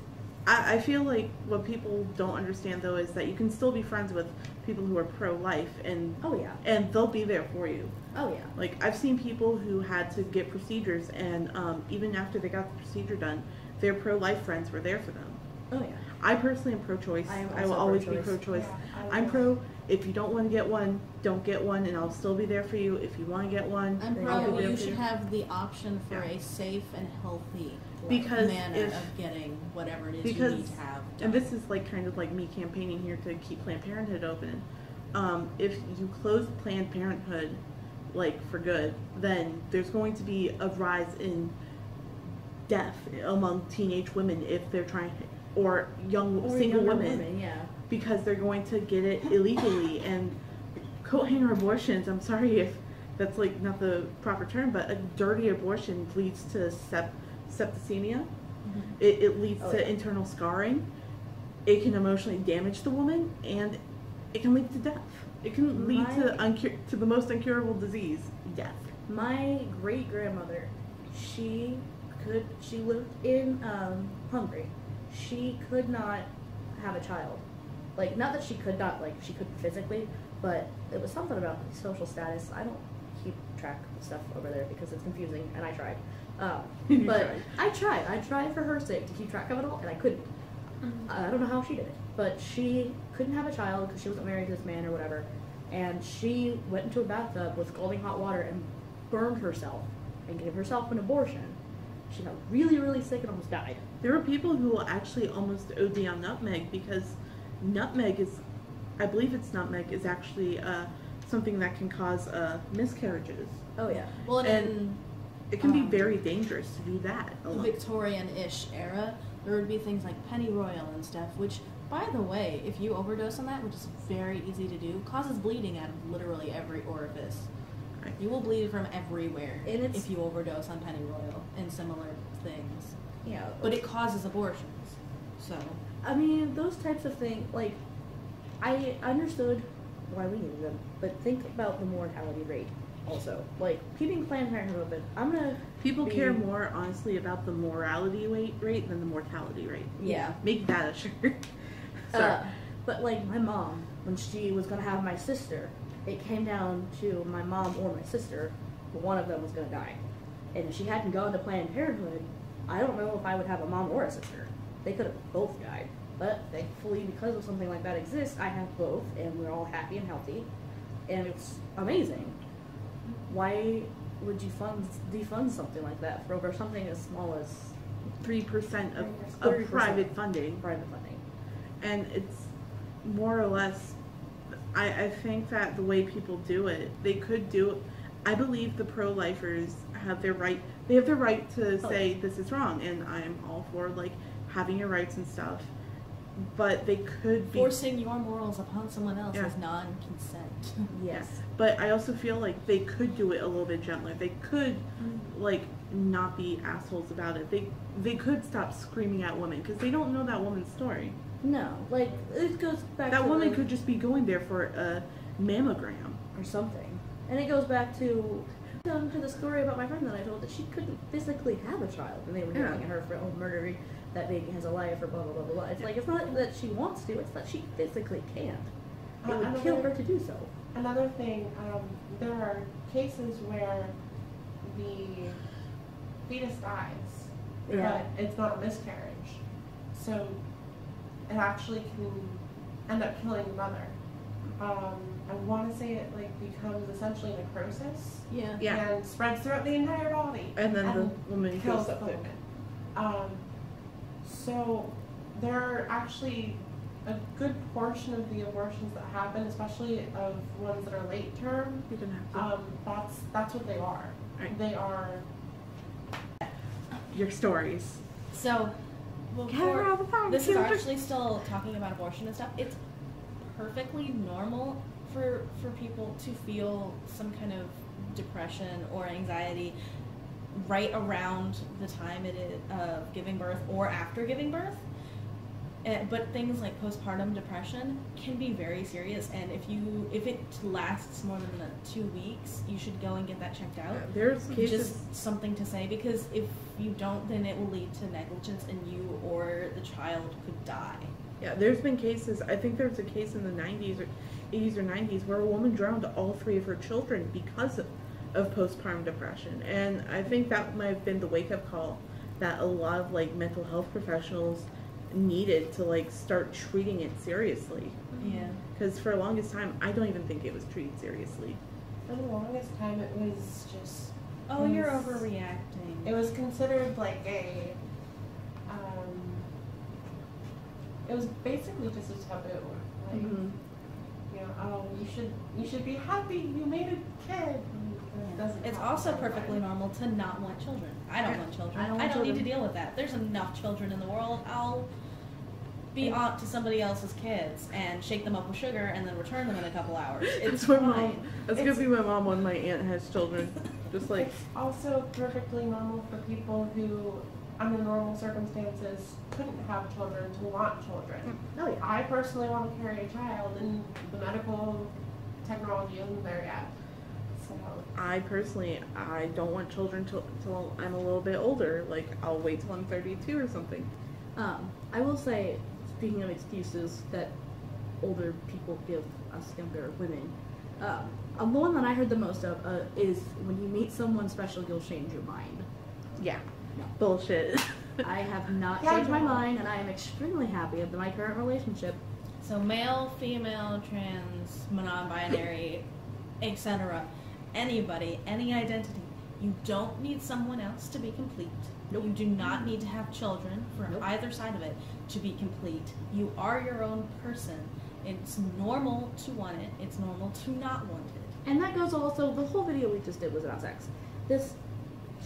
I, I feel like what people don't understand though is that you can still be friends with people who are pro-life, and Oh yeah, and they'll be there for you. oh yeah. Like I've seen people who had to get procedures, and um, even after they got the procedure done, their pro-life friends were there for them. Oh yeah. I personally am pro-choice. I am will always pro-choice. be pro-choice. Yeah, I'm pro. If you don't want to get one, don't get one, and I'll still be there for you. If you want to get one, I'm I'll pro. be there You should you. have the option for Yeah. a safe and healthy Because manner if- of getting whatever it is because- you need to have. And this is like kind of like me campaigning here to keep Planned Parenthood open. Um, if you close Planned Parenthood, like for good, then there's going to be a rise in death among teenage women if they're trying, or young Or single younger women. yeah. because they're going to get it illegally and coat hanger abortions i'm sorry if that's like not the proper term but a dirty abortion leads to sep- septicemia it, it leads Oh, to yeah. internal scarring it can emotionally damage the woman and it can lead to death it can lead to My- uncur- to the most incurable disease death My great grandmother, she could she lived in um, Hungary. She could not have a child. Like not that she could not like she couldn't physically, but it was something about the social status. I don't keep track of stuff over there because it's confusing, and I tried. Um, but tried. I tried. I tried for her sake to keep track of it all, and I couldn't. I don't know how she did it, but she couldn't have a child because she wasn't married to this man or whatever. And she went into a bathtub with scalding hot water and burned herself and gave herself an abortion. She got really, really sick and almost died. There are people who will actually almost OD on nutmeg because nutmeg is, I believe it's nutmeg, is actually uh, something that can cause uh, miscarriages. Oh yeah. Well, and, And- It can be Um, very dangerous to do that. the Victorian-ish era, there would be things like pennyroyal and stuff, which, by the way, if you overdose on that, which is very easy to do, causes bleeding out of literally every orifice. Right. You will bleed from everywhere And it's- if you overdose on pennyroyal and similar things. Yeah. But it causes abortions. So I mean, those types of things, like, I understood why we needed them, but think about the mortality rate also. Like, keeping Planned Parenthood open, I'm gonna. People be- care more, honestly, about the morality rate, rate than the mortality rate. Yeah. Make that a shirt. Sorry. Uh, but, like, my mom, when she was gonna have my sister, it came down to my mom or my sister, but one of them was gonna die. And if she hadn't gone to Planned Parenthood, I don't know if I would have a mom or a sister. They could have both died. But thankfully, because of something like that exists, I have both, and we're all happy and healthy. And it's amazing. Why would you fund defund something like that for over something as small as Three percent of, 30%. of private funding. private funding? and it's more or less I, I think that the way people do it they could do it i believe the pro-lifers have their right they have the right to Oh. say this is wrong and i'm all for like having your rights and stuff but they could be forcing your morals upon someone else Yeah. is non-consent. Yes. but i also feel like they could do it a little bit gentler they could mm. like not be assholes about it they they could stop screaming at women because they don't know that woman's story No, like it goes back that to woman the- could just be going there for a mammogram or something, and it goes back to down to the story about my friend that I told that she couldn't physically have a child, and they were Yeah. yelling at her for oh murdering that baby has a life or blah blah blah blah. blah. It's like it's not that she wants to; it's that she physically can't. It Uh, would kill her to do so. Another thing, um, there are cases where the fetus dies, Yeah. but it's not a miscarriage. So it actually can end up killing the mother. Um, I want to say it like becomes essentially necrosis Yeah. Yeah. and spreads throughout the entire body. And then and the woman kills goes the woman. Um, so there are actually a good portion of the abortions that happen, especially of ones that are late term, You're gonna have to. um, that's that's what they are. Right. They are your stories. So, Get before, her the phone. this is actually still talking about abortion and stuff. It's perfectly normal for for people to feel some kind of depression or anxiety right around the time it is of giving birth or after giving birth. Uh, but things like postpartum depression can be very serious, and if you if it lasts more than two weeks, you should go and get that checked out. There's cases. Just something to say because if you don't, then it will lead to negligence, and you or the child could die. Yeah, there's been cases. I think there was a case in the 90s or 80s or 90s where a woman drowned all three of her children because of, of postpartum depression, and I think that might have been the wake up call that a lot of like mental health professionals needed to like start treating it seriously. Yeah. Because for the longest time, I don't even think it was treated seriously. for the longest time it was just Oh, you're overreacting. it was considered like a um it was basically just a taboo. Like Mhm. you know, oh you should you should be happy you made a kid. And It's also perfectly time. normal to not want children. I don't want children. I don't want need to deal with that. There's enough children in the world. I'll be aunt to somebody else's kids and shake them up with sugar and then return them in a couple hours. It's That's my fine. mom. That's It's- gonna be my mom when my aunt has children. Just like It's also perfectly normal for people who, under normal circumstances, couldn't have children to want children. Oh yeah. I personally want to carry a child, and the medical technology isn't there yet. So, I personally, I don't want children till, till I'm a little bit older. Like I'll wait till I'm 32 or something. Um, I will say, speaking of excuses that older people give us younger women, um, um, the one that I heard the most of uh, is when you meet someone special, you'll change your mind. Yeah. No. Bullshit. I have not Yeah, changed my mind, and I am extremely happy with my current relationship. So male, female, trans, non-binary, etc. Anybody, any identity. You don't need someone else to be complete. Nope. You do not need to have children for Nope. either side of it to be complete. You are your own person. It's normal to want it. It's normal to not want it. And that goes also, the whole video we just did was about sex. This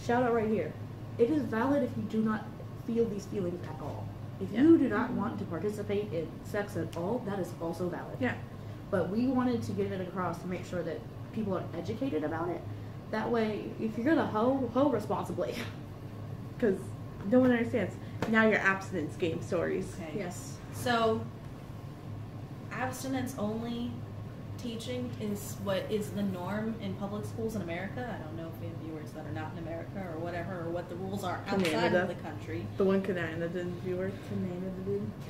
shout out right here. It is valid if you do not feel these feelings at all. If you do not want to participate in sex at all, that is also valid. yeah. But we wanted to get it across to make sure that people are educated about it. That way, if you're gonna hoe, hoe responsibly. Because no one understands. Now your abstinence game stories. Okay. Yes. So, abstinence only teaching is what is the norm in public schools in America. I don't know if we have viewers that are not in America or whatever, or what the rules are outside Canada. of the country. The one Canada didn't viewer.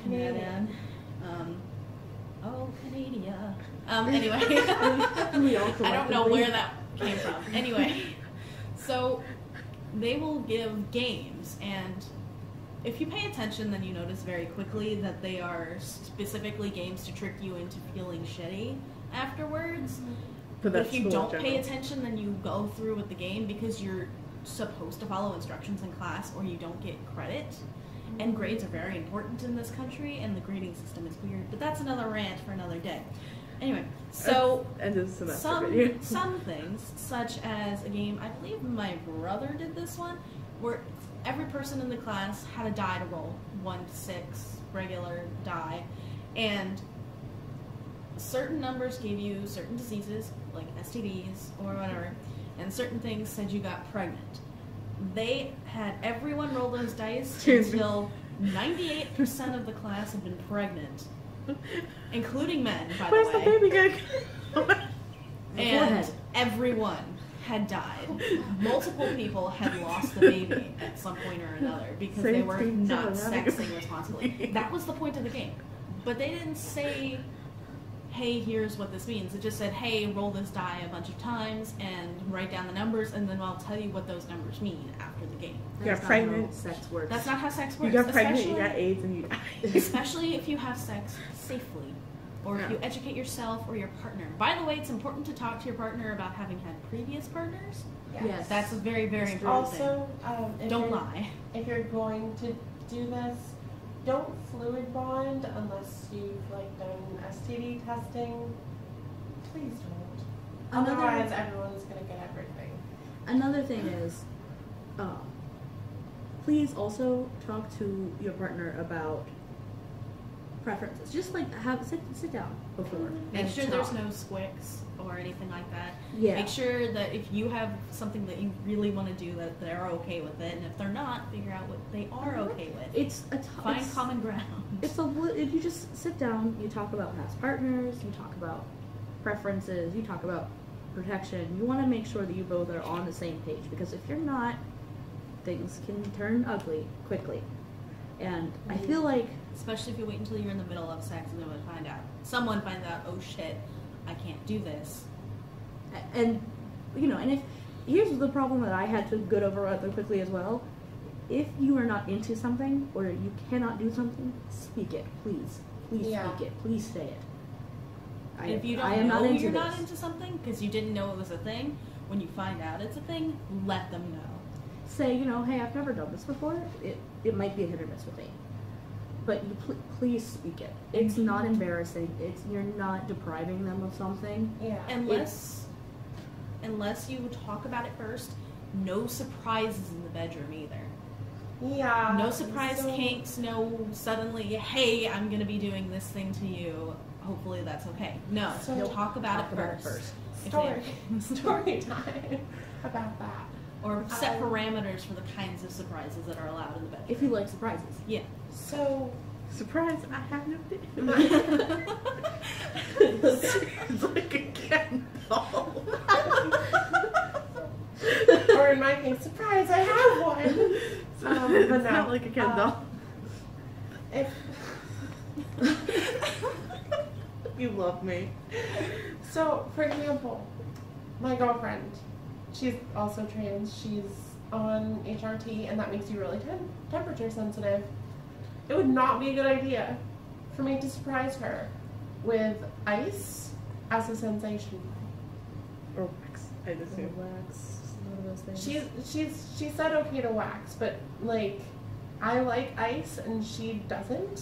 Canadian. Um, oh, Canada. Um, anyway, We all I don't know where that came from. Anyway, so they will give games, and if you pay attention, then you notice very quickly that they are specifically games to trick you into feeling shitty afterwards. But But if you don't pay attention, then you go through with the game because you're supposed to follow instructions in class or you don't get credit. And grades are very important in this country, and the grading system is weird. But that's another rant for another day. Anyway, so end of semester some video. some things, such as a game, I believe my brother did this one, where every person in the class had a die to roll, one to six, regular die, and certain numbers gave you certain diseases, like STDs or whatever, and certain things said you got pregnant. They had everyone roll those dice until 98% of the class had been pregnant, including men, by Where's the the way. baby gonna go? And Forehead. everyone had died. Multiple people had lost the baby at some point or another because they were not sexing responsibly. That was the point of the game. But they didn't say, hey, here's what this means. It just said, hey, roll this die a bunch of times and write down the numbers, and then I'll tell you what those numbers mean after the game. You That's got not how pregnant. sex works. That's not how sex works. You got pregnant, you got AIDS, and you died. especially if you have sex safely or if you educate yourself or your partner. By the way, it's important to talk to your partner about having had previous partners. Yes. That's a very, very important Also, um, thing. if Don't lie. If you're going to do this, don't fluid bond unless you've like done STD testing. Please don't. Another- Otherwise, everyone's gonna get everything. Another thing is, um, please also talk to your partner about preferences. Just like have sit sit down before. Make and sure there's no squicks or anything like that. Yeah. Make sure that if you have something that you really want to do, that they're okay with it, and if they're not, figure out what they are uh-huh. okay with. It's a t- Find it's, common ground. It's a if you just sit down, you talk about past partners, you talk about preferences, you talk about protection. You want to make sure that you both are on the same page because if you're not, things can turn ugly quickly. And I feel mm-hmm. like Especially if you wait until you're in the middle of sex and then would find out. Someone finds out, oh shit, I can't do this. and you know, and if here's the problem that I had to get over rather quickly as well. If you are not into something or you cannot do something, speak it, please. Please Yeah. speak it. Please say it. I, if you don't I am know not into you're this. not into something because you didn't know it was a thing, when you find out it's a thing, let them know. say, you know, hey, I've never done this before. It it might be a hit or miss with me, but you pl- please speak it. It's mm-hmm. not embarrassing. It's you're not depriving them of something. Yeah. Unless, unless you talk about it first, no surprises in the bedroom either. yeah. No surprise so- kinks, no suddenly, hey, I'm gonna be doing this thing to you. Hopefully that's okay. No, So- talk about, Talk it, about it first. first. Story. they- Story time about that. Or set Um, parameters for the kinds of surprises that are allowed in the bedroom. If you like surprises, Yeah. So Surprise! I have no dick. it's like a Ken doll. or in my case, surprise, I have one. Um, it's but not like a Ken uh, doll. If You love me. So, for example, my girlfriend, she's also trans. She's on HRT, and that makes you really tem- temperature sensitive. It would not be a good idea for me to surprise her with ice as a sensation. Or wax, I'd assume. wax, one of those things. She's she's she said okay to wax, but like I like ice and she doesn't.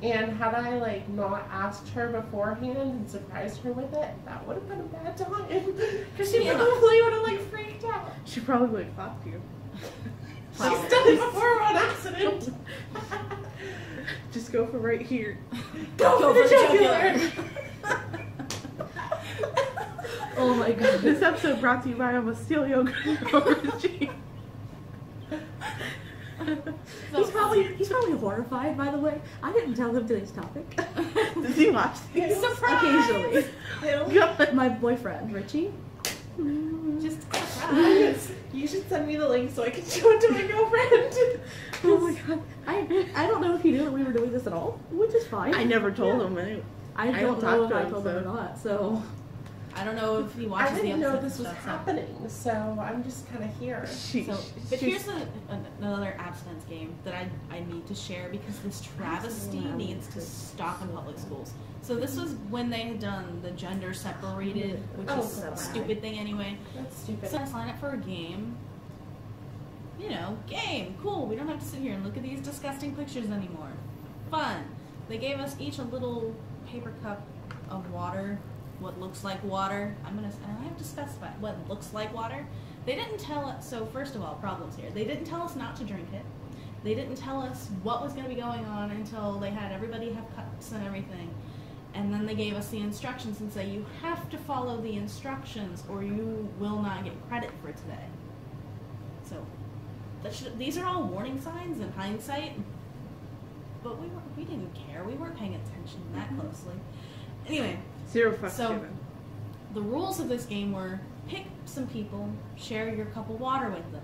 And had I like not asked her beforehand and surprised her with it, that would have been a bad time because she Yeah. probably would have like freaked out. She probably would have fucked you. She's done it before on accident. Just go for right here. Go, Go for the for the jugular. oh my god. This episode brought to you by Almost Steel Yogurt. Reggie. He's probably he's probably horrified. By the way, I didn't tell him today's topic. Does he watch these? Occasionally, God. my boyfriend Richie. Just Yes. You should send me the link so I can show it to my girlfriend. Oh my god. I I don't know if he knew that we were doing this at all, which is fine. I never told him. Anyway. I I don't don't know talk if to I him, told him or not. So I don't know if he I watches the episode. I didn't know this was stuff, happening, so I'm just kind of here. She, So, she- but she's- here's a, an- another abstinence game that I, I need to share because this travesty needs to stop in public schools. So this was when they had done the gender separated, which Oh, is a stupid thing anyway. That's stupid. So I sign up for a game. You know, game, cool. We don't have to sit here and look at these disgusting pictures anymore. Fun. They gave us each a little paper cup of water, what looks like water. I'm gonna. I have to specify what looks like water. They didn't tell us. So first of all, problems here. They didn't tell us not to drink it. They didn't tell us what was going to be going on until they had everybody have cups and everything. And then they gave us the instructions and say you have to follow the instructions or you will not get credit for today. So that should, these are all warning signs in hindsight. But we were, we didn't care. We weren't paying attention that mm-hmm. closely. Anyway, Zero fucks So- given. the rules of this game were pick some people, share your cup of water with them.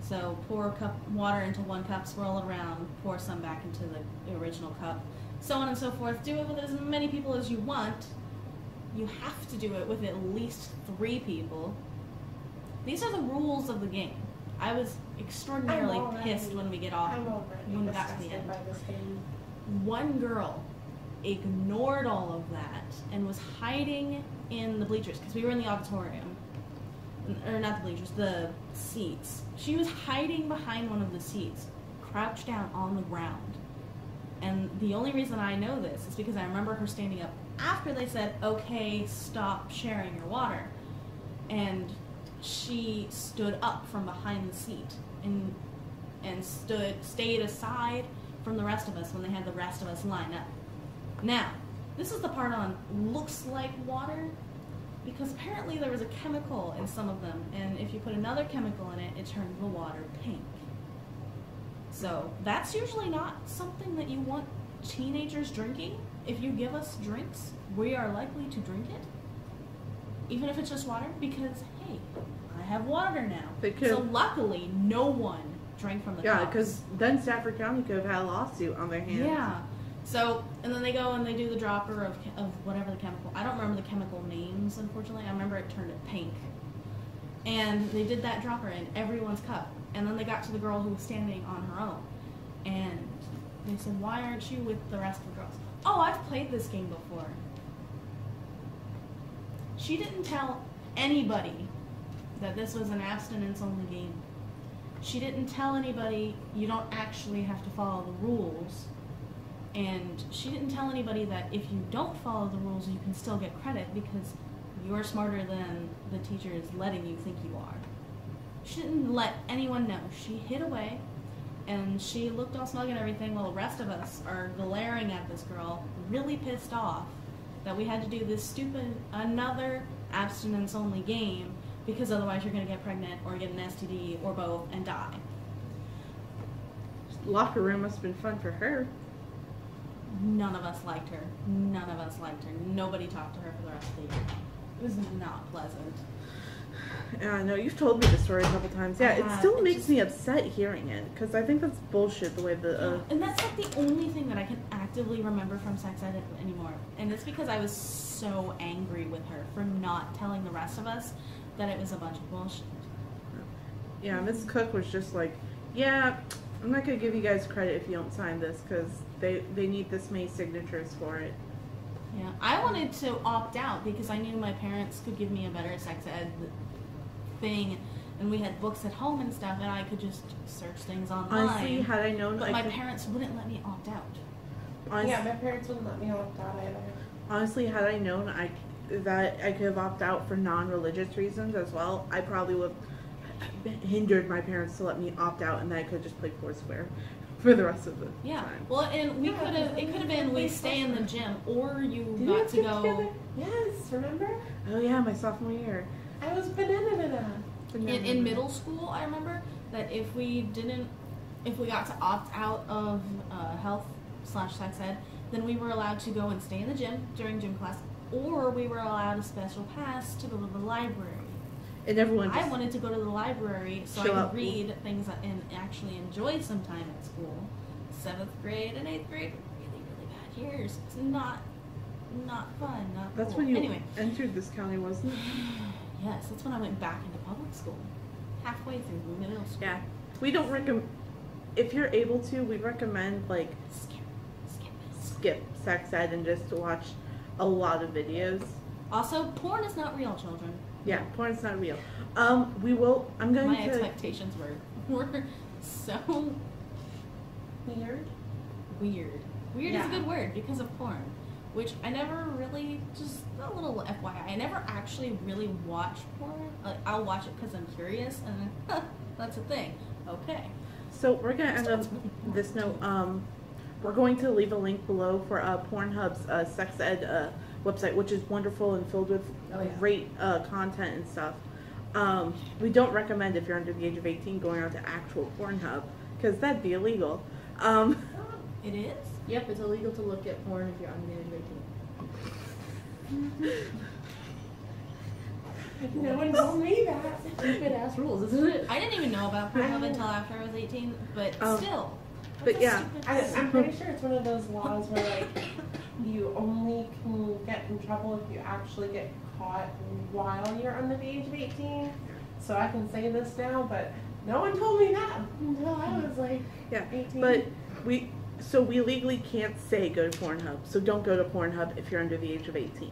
So pour a cup water into one cup, swirl it around, pour some back into the original cup, so on and so forth. Do it with as many people as you want. You have to do it with at least three people. These are the rules of the game. I was extraordinarily pissed when we get off when we got to the end by this game. one girl ignored all of that and was hiding in the bleachers because we were in the auditorium or not the bleachers the seats she was hiding behind one of the seats crouched down on the ground And the only reason I know this is because I remember her standing up after they said, okay, stop sharing your water. And she stood up from behind the seat and and stood stayed aside from the rest of us when they had the rest of us line up. Now, this is the part on looks like water because apparently there was a chemical in some of them, and if you put another chemical in it, it turned the water pink. So that's usually not something that you want teenagers drinking. If you give us drinks, we are likely to drink it, even if it's just water, because hey, I have water now. Could- So luckily, no one drank from the Yeah, because then Stafford County could have had a lawsuit on their hands. Yeah. So, and then they go and they do the dropper of, of whatever the chemical. I don't remember the chemical names, unfortunately. I remember it turned it pink. And they did that dropper in everyone's cup. And then they got to the girl who was standing on her own. And they said, Why aren't you with the rest of the girls? Oh, I've played this game before. She didn't tell anybody that this was an abstinence only game. She didn't tell anybody you don't actually have to follow the rules. And she didn't tell anybody that if you don't follow the rules, you can still get credit because you're smarter than the teacher is letting you think you are. She didn't let anyone know. She hid away and she looked all smug and everything while the rest of us are glaring at this girl, really pissed off that we had to do this stupid, another abstinence only game because otherwise you're going to get pregnant or get an STD or both and die. Locker room must have been fun for her. None of us liked her. None of us liked her. Nobody talked to her for the rest of the year. It was not pleasant. Yeah, I know you've told me the story a couple times. Yeah, it still It makes just- me upset hearing it because I think that's bullshit. The way the uh, And that's like the only thing that I can actively remember from sex ed anymore. And it's because I was so angry with her for not telling the rest of us that it was a bunch of bullshit. yeah, Miss Cook was just like, yeah, I'm not gonna give you guys credit if you don't sign this because they they need this many signatures for it. Yeah, I wanted to opt out because I knew my parents could give me a better sex ed thing, and we had books at home and stuff, and I could just search things online. Honestly, had I known, but I my could, parents wouldn't let me opt out. honest- Yeah, my parents wouldn't let me opt out either. honestly, had I known I that I could have opted out for non-religious reasons as well, I probably would have hindered my parents to let me opt out, and then I could just play Foursquare for the rest of the Yeah. time. Well, and we Yeah, could have. It could have been we stay in the gym, or you Did got to kids go. together? Yes, remember? Oh yeah, my sophomore year. I was banana banana. in, in middle school, I remember that if we didn't, if we got to opt out of uh, health slash sex ed, then we were allowed to go and stay in the gym during gym class, or we were allowed a special pass to go to the library. And everyone I wanted to go to the library so I could read things and actually enjoy some time at school. Seventh grade and eighth grade were really, really bad years. It's not, not fun. Not That's cool. when you anyway. entered this county, wasn't it? Yes, that's when I went back into public school. Halfway through middle school. Yeah. We don't recommend. If you're able to, we recommend like Skip, skip skip sex ed and just watch a lot of videos. Also, porn is not real, children. Yeah, porn's not real. Um, we will. I'm going My to. expectations were were so Weird. weird. Weird is a good word because of porn, which I never really just a little FYI. I never actually really watch porn. Like I'll watch it because I'm curious, and then, huh, that's a thing. Okay. So we're gonna end up this note. Um, we're going to leave a link below for uh, Pornhub's uh, sex ed uh, website, which is wonderful and filled with Oh, yeah. great uh, content and stuff. Um, we don't recommend if you're under the age of 18 going on to actual Pornhub because that'd be illegal. Um, It is. Yep, it's illegal to look at porn if you're under the age of 18. No one told me that. Stupid ass rules, isn't it? I didn't even know about Pornhub until after I was 18, but Um, still. but yeah. I. I'm pretty sure it's one of those laws where like you only can get in trouble if you actually get caught while you're under the age of 18. So I can say this now, but no one told me that until I was like yeah, 18. but we so we legally can't say go to Pornhub. So don't go to Pornhub if you're under the age of 18.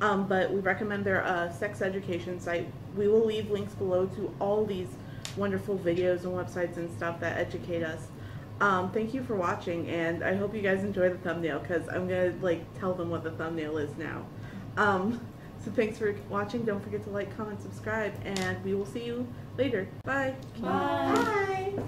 Um, but we recommend their uh, sex education site. We will leave links below to all these wonderful videos and websites and stuff that educate us. Um, thank you for watching, and I hope you guys enjoy the thumbnail because I'm gonna like tell them what the thumbnail is now. Um, so thanks for watching. Don't forget to like, comment, subscribe, and we will see you later. Bye. Bye.